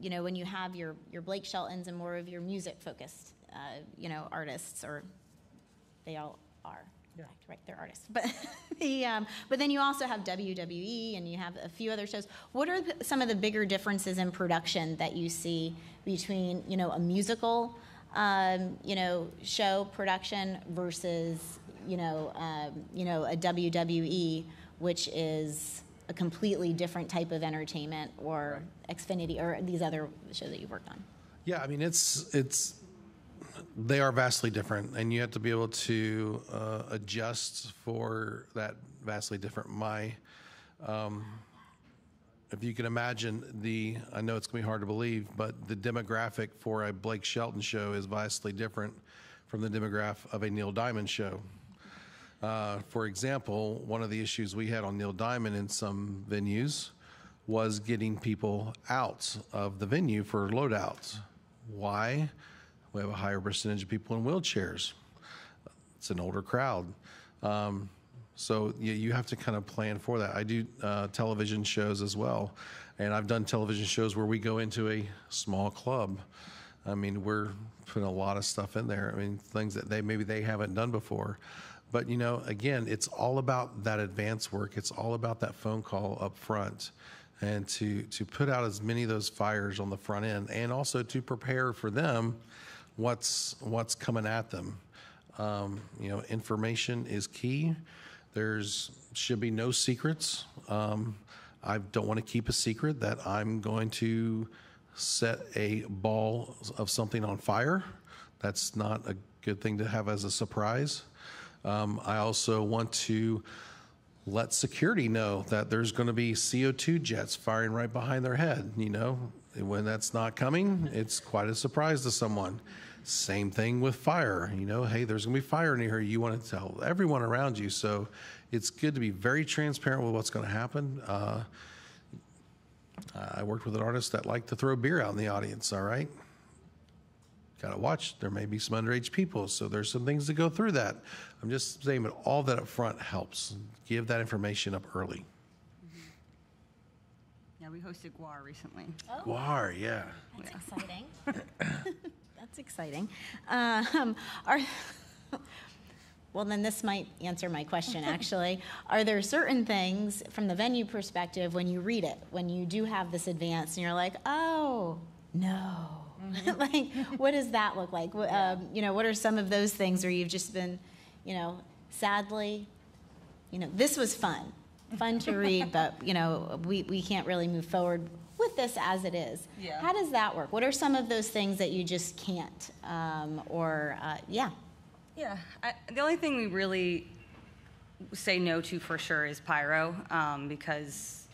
you know, when you have your your Blake Sheltons and more of your music focused, uh, you know, artists, or they all are. in fact, Right, they're artists, but the um, but then you also have WWE and you have a few other shows. What are the, some of the bigger differences in production that you see between you know a musical, um, you know, show production versus you know um, you know a WWE, which is a completely different type of entertainment, or Xfinity, or these other shows that you've worked on. Yeah, I mean, it's, it's, they are vastly different, and you have to be able to uh, adjust for that vastly different. My, um, if you can imagine the, I know it's going to be hard to believe, but the demographic for a Blake Shelton show is vastly different from the demographic of a Neil Diamond show. Uh, for example, one of the issues we had on Neil Diamond in some venues was getting people out of the venue for loadouts. Why? We have a higher percentage of people in wheelchairs. It's an older crowd. Um, so you, you have to kind of plan for that. I do uh, television shows as well, and I've done television shows where we go into a small club. I mean, we're putting a lot of stuff in there. I mean, things that they maybe they haven't done before. But you know, again, it's all about that advance work. It's all about that phone call up front, and to to put out as many of those fires on the front end, and also to prepare for them what's what's coming at them. Um, you know, information is key. There's should be no secrets. Um, I don't want to keep a secret that I'm going to set a ball of something on fire. That's not a good thing to have as a surprise. Um, I also want to let security know that there's going to be CO2 jets firing right behind their head. You know, when that's not coming, it's quite a surprise to someone. Same thing with fire. You know, hey, there's going to be fire near here. You want to tell everyone around you. So it's good to be very transparent with what's going to happen. Uh, I worked with an artist that liked to throw beer out in the audience, all right? Got to watch. There may be some underage people, so there's some things to go through that. I'm just saying, but all that up front helps. Give that information up early. Yeah, we hosted GWAR recently. GWAR, yeah. That's exciting. That's exciting. Um, are, well, then this might answer my question, actually. Are there certain things from the venue perspective when you read it, when you do have this advance and you're like, oh, no? like, what does that look like? Wh- Um, you know, what are some of those things where you've just been, you know, sadly, you know, this was fun, fun to read, but, you know, we, we can't really move forward with this as it is. Yeah. How does that work? What are some of those things that you just can't? Um, or, uh, yeah. Yeah, I, the only thing we really say no to for sure is pyro, um, because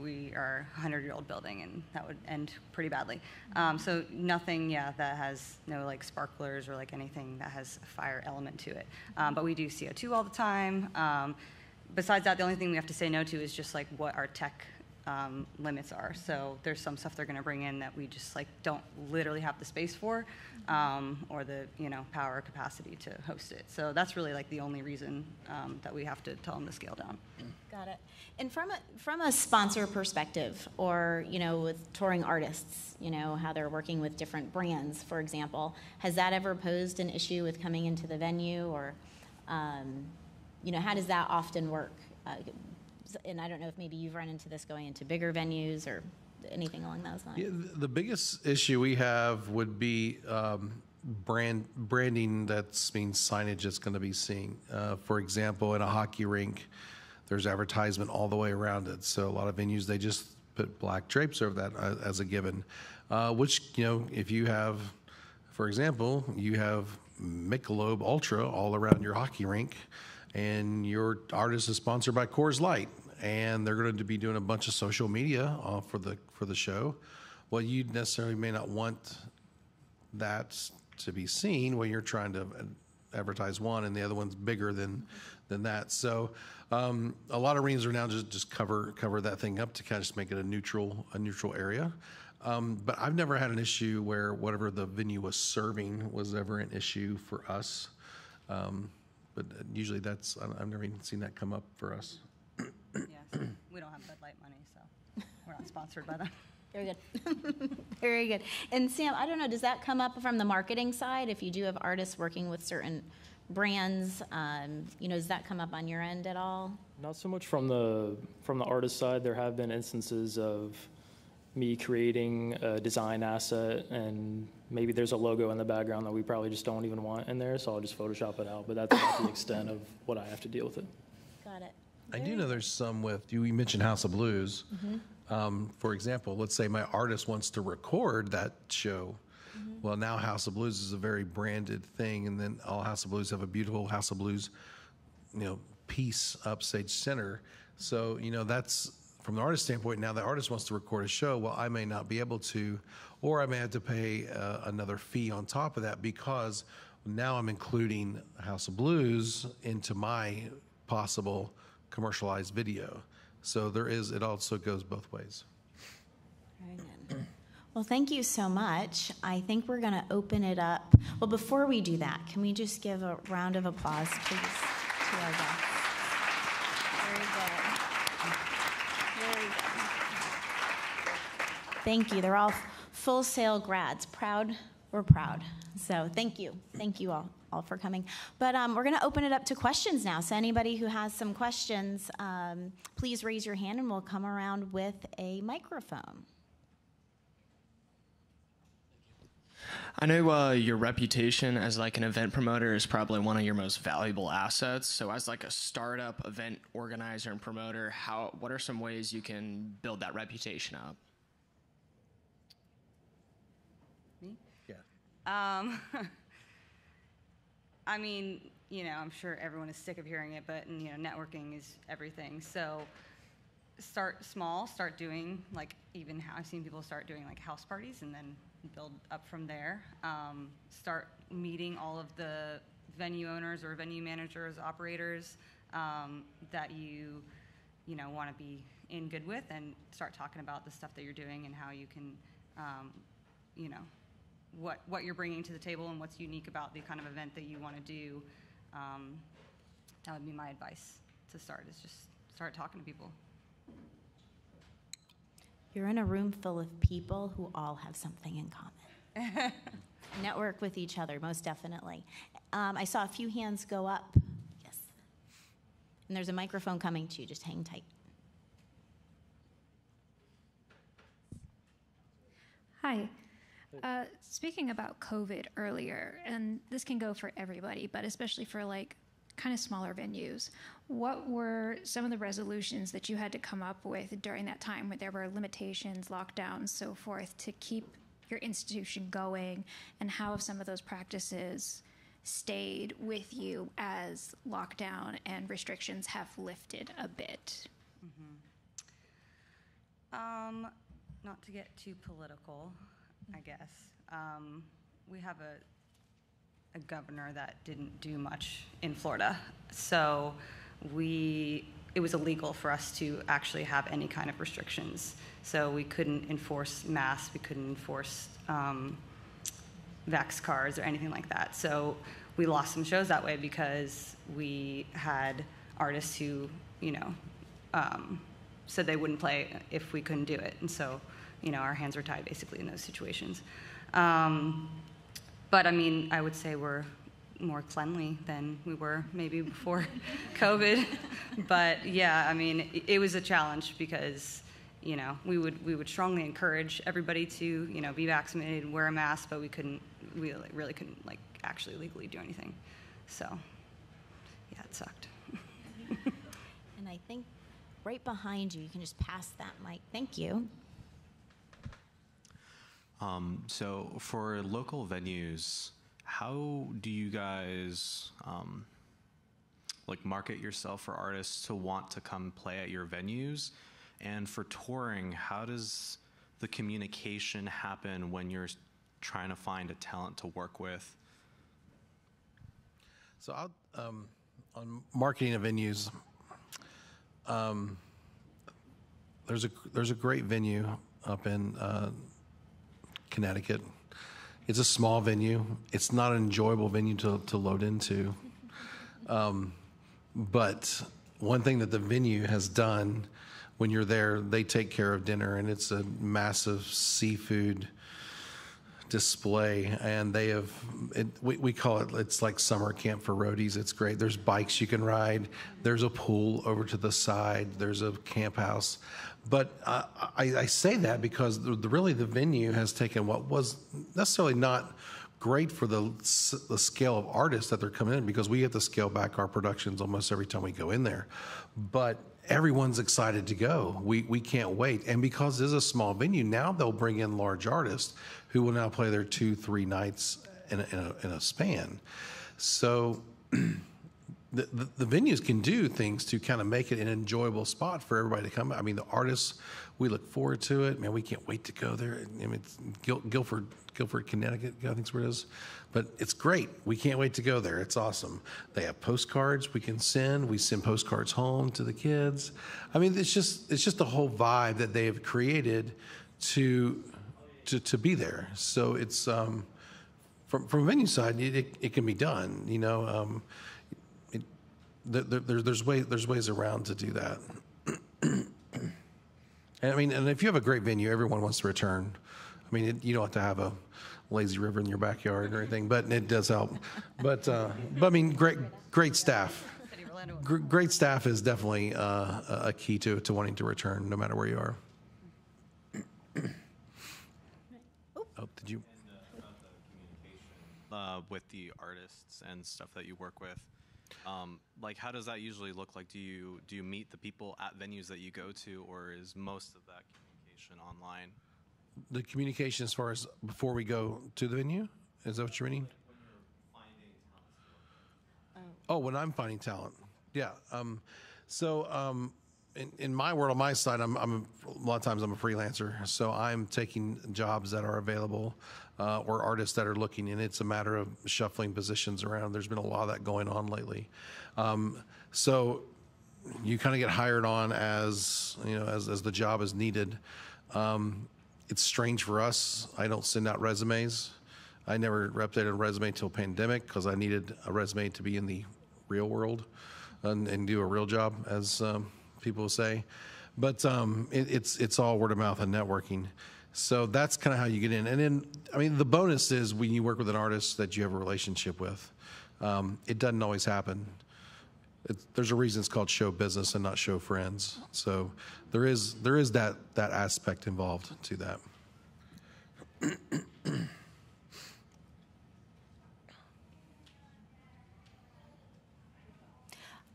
we are a hundred-year-old building, and that would end pretty badly. Um, so nothing, yeah, that has no like sparklers or like anything that has a fire element to it. Um, but we do CO2 all the time. Um, besides that, the only thing we have to say no to is just like what our tech um, limits are. So there's some stuff they're going to bring in that we just like don't literally have the space for, um, or the you know power capacity to host it. So that's really like the only reason um, that we have to tell them to scale down. Got it. And from a, from a sponsor perspective, or, you know, with touring artists, you know, how they're working with different brands, for example, has that ever posed an issue with coming into the venue, or, um, you know, how does that often work? Uh, and I don't know if maybe you've run into this going into bigger venues or anything along those lines. Yeah, the biggest issue we have would be um, brand branding. That's means signage that's going to be seen. Uh, for example, in a hockey rink, there's advertisement all the way around it. So a lot of venues they just put black drapes over that uh, as a given. Uh, which you know, if you have, for example, you have Michelob Ultra all around your hockey rink, and your artist is sponsored by Coors Light, and they're going to be doing a bunch of social media uh, for the for the show. Well, you necessarily may not want that to be seen when you're trying to advertise one, and the other one's bigger than than that. So um, a lot of arenas are now just just cover cover that thing up to kind of just make it a neutral a neutral area. Um, but I've never had an issue where whatever the venue was serving was ever an issue for us. Um, but usually that's, I- I've never even seen that come up for us. Yes, we don't have Bud Light money, so we're not sponsored by them. Very good. Very good. And Sam, I don't know, does that come up from the marketing side? If you do have artists working with certain brands, um, you know, does that come up on your end at all? Not so much from the from the artist side. There have been instances of me creating a design asset, and maybe there's a logo in the background that we probably just don't even want in there, so I'll just Photoshop it out. But that's about the extent of what I have to deal with it. Got it. I do know there's some with, you we mentioned House of Blues. Um, For example, let's say my artist wants to record that show. Well, now House of Blues is a very branded thing, and then all House of Blues have a beautiful House of Blues, you know, piece upstage center. So, you know, that's, from the artist standpoint, now the artist wants to record a show, well, I may not be able to, or I may have to pay uh, another fee on top of that because now I'm including House of Blues into my possible commercialized video. So there is, it also goes both ways. Very good. Well, thank you so much. I think we're going to open it up. Well, before we do that, can we just give a round of applause, please, to our guests? Very good. Very good. Thank you. They're all full sail grads. Proud, we're proud. So thank you. Thank you all, all for coming. But um, we're going to open it up to questions now. So anybody who has some questions, um, please raise your hand and we'll come around with a microphone. I know uh, your reputation as like an event promoter is probably one of your most valuable assets. So, as like a startup event organizer and promoter, how what are some ways you can build that reputation up? Um, I mean, you know, I'm sure everyone is sick of hearing it, but you know, networking is everything. So start small, start doing like even how I've seen people start doing like house parties and then build up from there. Um, start meeting all of the venue owners or venue managers, operators um, that you, you know, want to be in good with, and start talking about the stuff that you're doing and how you can, um, you know, what what you're bringing to the table and what's unique about the kind of event that you want to do. Um, that would be my advice to start. Is just start talking to people. You're in a room full of people who all have something in common. Network with each other, most definitely. Um, I saw a few hands go up. Yes. And there's a microphone coming to you. Just hang tight. Hi. Uh, speaking about COVID earlier, and this can go for everybody, but especially for like kind of smaller venues, what were some of the resolutions that you had to come up with during that time where there were limitations, lockdowns, so forth, to keep your institution going, and how have some of those practices stayed with you as lockdown and restrictions have lifted a bit? Um, not to get too political, I guess. Um, we have a, a governor that didn't do much in Florida. So we, it was illegal for us to actually have any kind of restrictions. So we couldn't enforce masks, we couldn't enforce um, vax cards or anything like that. So we lost some shows that way because we had artists who, you know, um, said they wouldn't play if we couldn't do it. And so, you know, our hands were tied basically in those situations. Um, but I mean, I would say we're more cleanly than we were maybe before COVID. But yeah, I mean, it, it was a challenge because you know we would we would strongly encourage everybody to you know be vaccinated wear a mask, but we couldn't we really couldn't like actually legally do anything. So yeah, it sucked. And I think right behind you, you can just pass that mic. Thank you. Um, so for local venues, how do you guys um, like market yourself for artists to want to come play at your venues? And for touring, how does the communication happen when you're trying to find a talent to work with? So I'll, um, on marketing of venues, um, there's a, there's a great venue up in, uh, Connecticut. It's a small venue. It's not an enjoyable venue to, to load into. Um, but one thing that the venue has done when you're there, they take care of dinner, and it's a massive seafood display and they have it, we, we call it it's like summer camp for roadies. It's great. There's bikes you can ride. There's a pool over to the side. There's a camp house. But uh, I, I say that because the, the, really the venue has taken what was necessarily not great for the, the scale of artists that they're coming in because we have to scale back our productions almost every time we go in there. But everyone's excited to go. We, we can't wait. And because this is a small venue, now they'll bring in large artists who will now play their two, three nights in a, in a, in a span. So the, the, the, venues can do things to kind of make it an enjoyable spot for everybody to come. I mean, the artists, we look forward to it. Man, we can't wait to go there. I mean, it's Guilford, Guilford, Connecticut, I think is where it is. But it's great. We can't wait to go there. It's awesome. They have postcards we can send. We send postcards home to the kids. I mean, it's just it's just the whole vibe that they have created to to, to be there. So it's um, from from a venue side, it, it, can be done. You know, um, it, there, there, there's way there's ways around to do that. and I mean, and if you have a great venue, everyone wants to return. I mean, it, you don't have to have a lazy river in your backyard or anything, but it does help. But uh, but I mean, great great staff. great staff is definitely uh, a key to to wanting to return, no matter where you are. Did you? Uh, with the artists and stuff that you work with, um, like how does that usually look like? Do you do you meet the people at venues that you go to, or is most of that communication online? the communication as far as before we go to the venue? Is that what you're meaning? Oh, when I'm finding talent, yeah. Um, so um, in, in my world, on my side, I'm, I'm a, lot of times I'm a freelancer, so I'm taking jobs that are available uh, or artists that are looking, and it's a matter of shuffling positions around. There's been a lot of that going on lately. Um, so you kind of get hired on as you know as, as the job is needed. Um, it's strange for us. I don't send out resumes. I never updated a resume until pandemic because I needed a resume to be in the real world and, and do a real job, as um, people say. But um, it, it's it's all word of mouth and networking. So that's kind of how you get in. And then, I mean, the bonus is when you work with an artist that you have a relationship with. Um, it doesn't always happen. It, there's a reason it's called show business and not show friends. So there is there is that that aspect involved to that.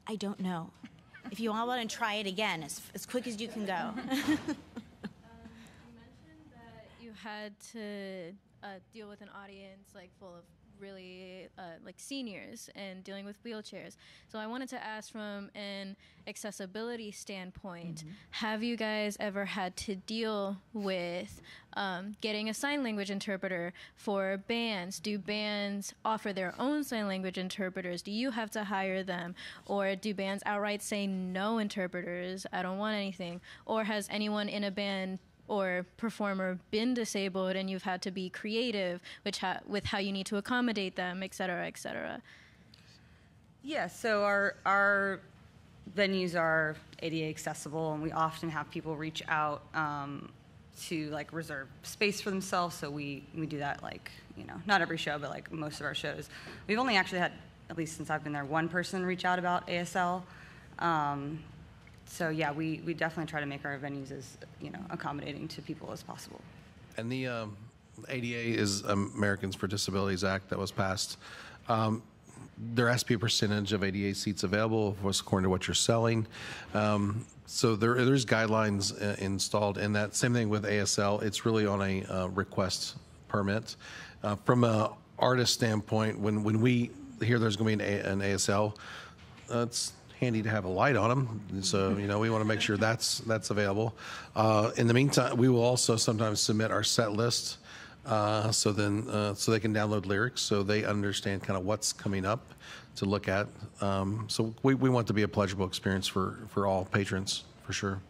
I don't know. If you all want to try it again, as, as quick as you can go. um, you mentioned that you had to uh, deal with an audience like full of really uh, like seniors and dealing with wheelchairs. So I wanted to ask from an accessibility standpoint, mm-hmm. have you guys ever had to deal with um, getting a sign language interpreter for bands? Do bands offer their own sign language interpreters? Do you have to hire them? Or do bands outright say no interpreters? I don't want anything. Or has anyone in a band or performer been disabled and you've had to be creative which ha- with how you need to accommodate them et cetera et cetera. Yeah so our our venues are ada accessible and we often have people reach out um, to like reserve space for themselves so we we do that like you know not every show but like most of our shows. We've only actually had at least since i've been there one person reach out about asl um, so yeah, we, we definitely try to make our venues as you know accommodating to people as possible. And the um, ADA is Americans for Disabilities Act that was passed. Um, there has to be a percentage of ADA seats available, of course, according to what you're selling. Um, so there, there's guidelines uh, installed, in that same thing with ASL. It's really on a uh, request permit. Uh, from a artist standpoint, when when we hear there's going to be an, an ASL, it's handy to have a light on them. So you know we want to make sure that's that's available. Uh, in the meantime, we will also sometimes submit our set list. Uh, so then, uh, so they can download lyrics, so they understand kind of what's coming up to look at. Um, so we, we want to be a pleasurable experience for for all patrons for sure.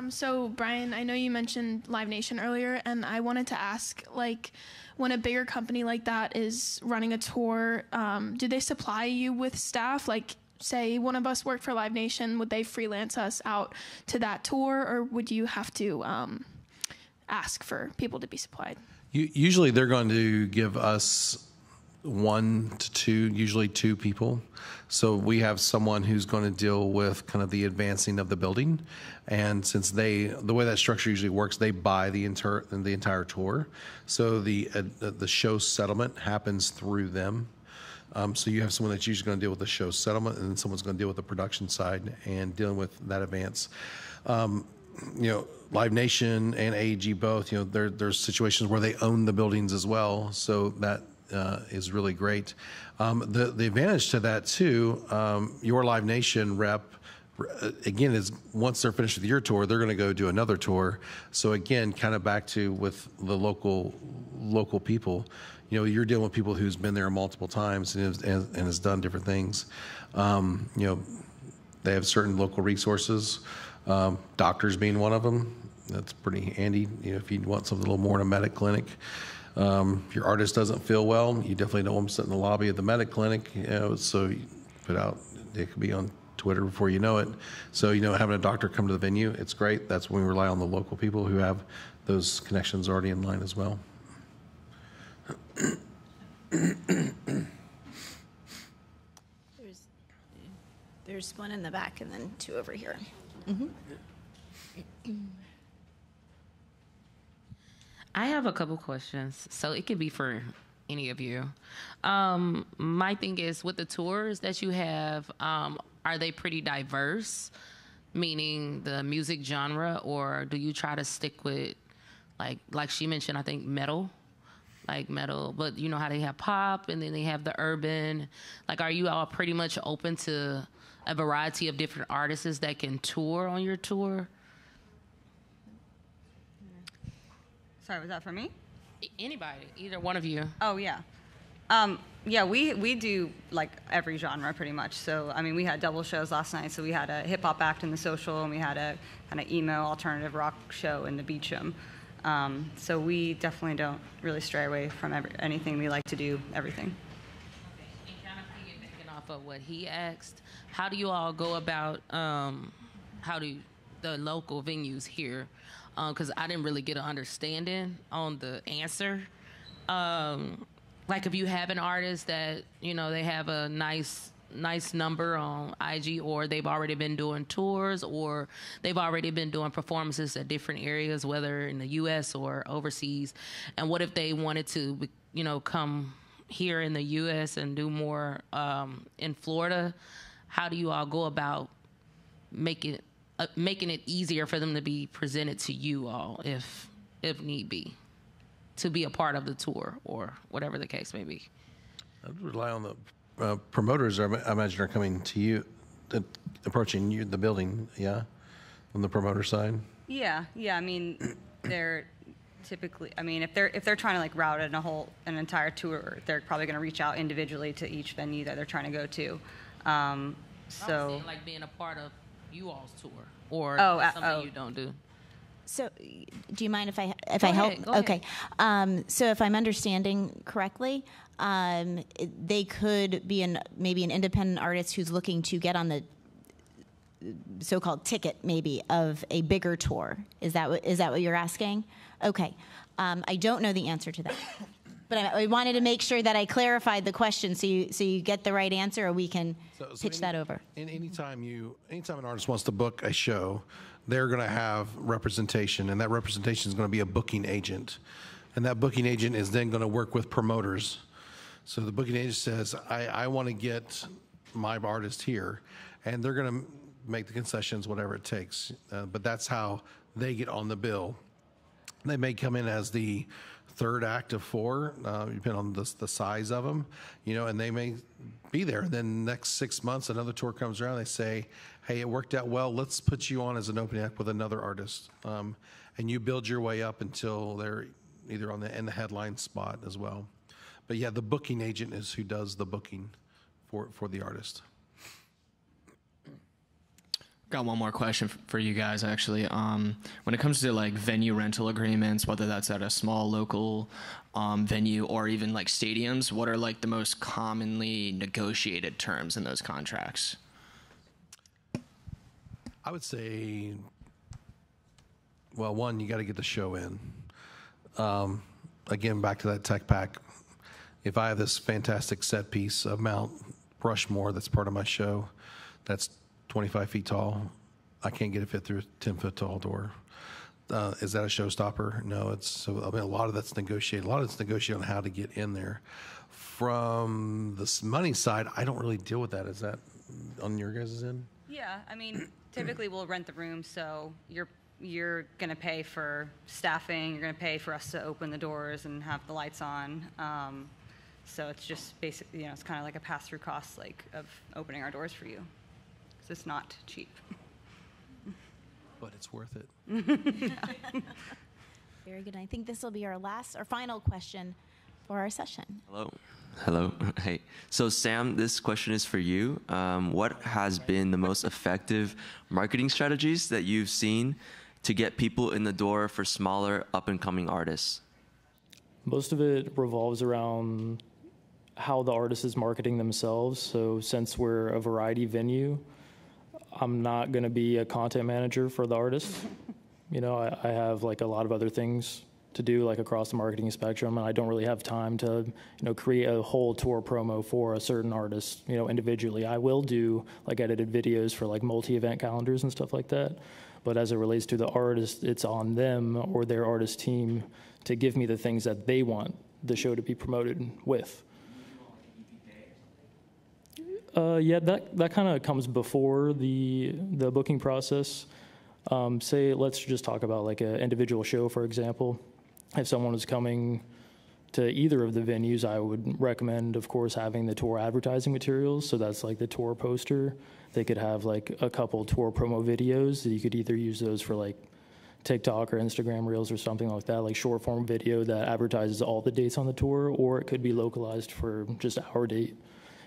Um, so Brian, I know you mentioned Live Nation earlier, and I wanted to ask, like, when a bigger company like that is running a tour, um, do they supply you with staff? Like, say one of us worked for Live Nation, would they freelance us out to that tour, or would you have to um, ask for people to be supplied? U- Usually, they're going to give us one to two, usually two people. So we have someone who's going to deal with kind of the advancing of the building, and since they, the way that structure usually works, they buy the entire the entire tour. So the uh, the show settlement happens through them. Um, so you have someone that's usually going to deal with the show settlement, and then someone's going to deal with the production side and dealing with that advance. Um, you know, Live Nation and AEG both, you know, there, there's situations where they own the buildings as well. So that uh, is really great. Um, the, the advantage to that too, um, your Live Nation rep, uh, again, is once they're finished with your tour, they're going to go do another tour. So again, kind of back to with the local, local people, you know, you're dealing with people who's been there multiple times and has, and, has done different things. Um, you know, they have certain local resources, um, doctors being one of them. That's pretty handy. You know, if you want something a little more in a medic clinic, um, if your artist doesn't feel well, you definitely don't want them sitting in the lobby of the medic clinic. You know, so you put out. It could be on Twitter before you know it. So you know, having a doctor come to the venue, it's great. That's when we rely on the local people who have those connections already in line as well. There's, there's one in the back and then two over here. I have a couple questions, so it could be for any of you. Um, my thing is with the tours that you have, um, are they pretty diverse, meaning the music genre, or do you try to stick with, like, like she mentioned, I think metal, like metal, but you know how they have pop and then they have the urban. Like, are you all pretty much open to a variety of different artists that can tour on your tour? Sorry, was that for me? Anybody, either one of you. Oh yeah, um, yeah. We we do like every genre pretty much. So I mean, we had double shows last night. So we had a hip hop act in the social, and we had a kind of emo alternative rock show in the Beacham. Um, so we definitely don't really stray away from every, anything. We like to do everything. And kind of piggybacking off of what he asked, how do you all go about um, how do the local venues here? Because I didn't really get an understanding on the answer. Um, like if you have an artist that you know they have a nice nice number on IG or they've already been doing tours or they've already been doing performances at different areas whether in the US or overseas and what if they wanted to you know come here in the US and do more um, in Florida how do you all go about making uh, making it easier for them to be presented to you all if if need be to be a part of the tour or whatever the case may be I'd rely on the uh, promoters. I imagine are coming to you, uh, approaching you, the building. Yeah, on the promoter side. Yeah, yeah. I mean, they're typically. I mean, if they're if they're trying to like route in a whole an entire tour, they're probably going to reach out individually to each venue that they're trying to go to. Um, I'm so like being a part of you all's tour or Oh, uh, something oh. you don't do. So, do you mind if I if Go I help? ahead, go okay. Um, so, if I'm understanding correctly, um, they could be an maybe an independent artist who's looking to get on the so-called ticket, maybe of a bigger tour. Is that what, is that what you're asking? Okay. Um, I don't know the answer to that, but I, I wanted to make sure that I clarified the question so you so you get the right answer, or we can So- so pitch any- that over. And anytime you, anytime an artist wants to book a show, they're going to have representation, and that representation is going to be a booking agent, and that booking agent is then going to work with promoters. So the booking agent says, "I, I want to get my artist here," and they're going to make the concessions, whatever it takes. Uh, but that's how they get on the bill. They may come in as the third act of four, uh, depending on the, the size of them, you know, and they may be there. And then next six months, another tour comes around. They say, "Hey, it worked out well. Let's put you on as an opening act with another artist," um, and you build your way up until they're either on the in the headline spot as well. But yeah, the booking agent is who does the booking for for the artist. Got one more question for you guys, actually. Um, when it comes to like venue rental agreements, whether that's at a small local um, venue or even like stadiums, what are like the most commonly negotiated terms in those contracts? I would say, well, one, you got to get the show in. Um, again, back to that tech pack. If I have this fantastic set piece of Mount Rushmore that's part of my show, that's 25 feet tall, I can't get it fit through a 10 foot tall door. Uh, is that a showstopper? No, it's so. I mean, a lot of that's negotiated. A lot of it's negotiated on how to get in there. From the money side, I don't really deal with that. Is that on your guys' end? Yeah, I mean, typically we'll rent the room, so you're, you're gonna pay for staffing, you're gonna pay for us to open the doors and have the lights on. Um, so it's just basically, you know, it's kind of like a pass-through cost, like, of opening our doors for you. 'Cause it's not cheap. But it's worth it. Very good. I think this will be our last or final question for our session. Hello. Hello. Hey. So, Sam, this question is for you. Um, what has been the most effective marketing strategies that you've seen to get people in the door for smaller up and coming artists? Most of it revolves around how the artist is marketing themselves. So, since we're a variety venue, I'm not going to be a content manager for the artist. you know, I, I have like a lot of other things to do, like across the marketing spectrum, and I don't really have time to, you know, create a whole tour promo for a certain artist, you know, individually. I will do like edited videos for like multi-event calendars and stuff like that. But as it relates to the artist, it's on them or their artist team to give me the things that they want the show to be promoted with. Uh, yeah, that, that kind of comes before the the booking process. Um, say, let's just talk about like an individual show, for example. If someone was coming to either of the venues, I would recommend, of course, having the tour advertising materials. So that's like the tour poster. They could have like a couple tour promo videos you could either use those for like TikTok or Instagram Reels or something like that, like short form video that advertises all the dates on the tour, or it could be localized for just our date.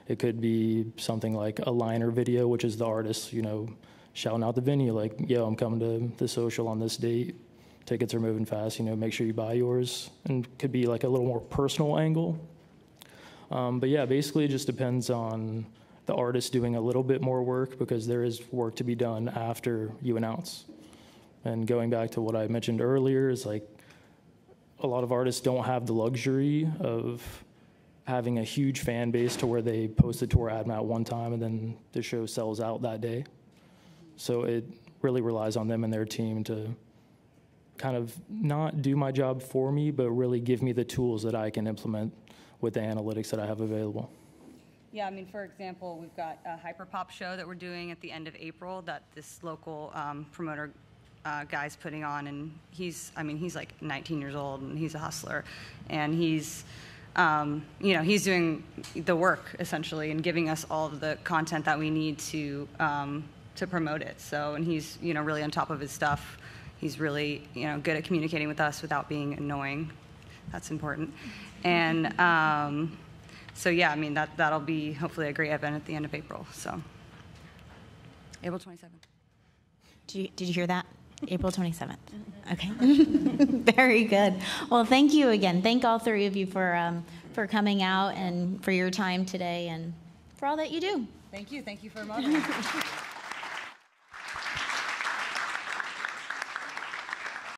It could be something like a liner video, which is the artist, you know, shouting out the venue, like, yo, I'm coming to the social on this date. Tickets are moving fast, you know, make sure you buy yours. And could be like a little more personal angle. Um, but yeah, basically it just depends on the artist doing a little bit more work because there is work to be done after you announce. And going back to what I mentioned earlier, is like a lot of artists don't have the luxury of having a huge fan base to where they post a tour ad one time and then the show sells out that day. So it really relies on them and their team to kind of not do my job for me, but really give me the tools that I can implement with the analytics that I have available. Yeah, I mean, for example, we've got a hyperpop show that we're doing at the end of April that this local um, promoter uh, guy's putting on, and he's, I mean, he's like 19 years old and he's a hustler, and he's, um, you know, he's doing the work essentially and giving us all of the content that we need to um, to promote it. So, and he's, you know, really on top of his stuff. He's really, you know, good at communicating with us without being annoying. That's important. And um, so, yeah, I mean, that, that'll be hopefully a great event at the end of April. So, April 27th. Did you, did you hear that? April 27th. Okay. Very good. Well, thank you again. Thank all three of you for, um, for coming out and for your time today and for all that you do. Thank you. Thank you for moderating.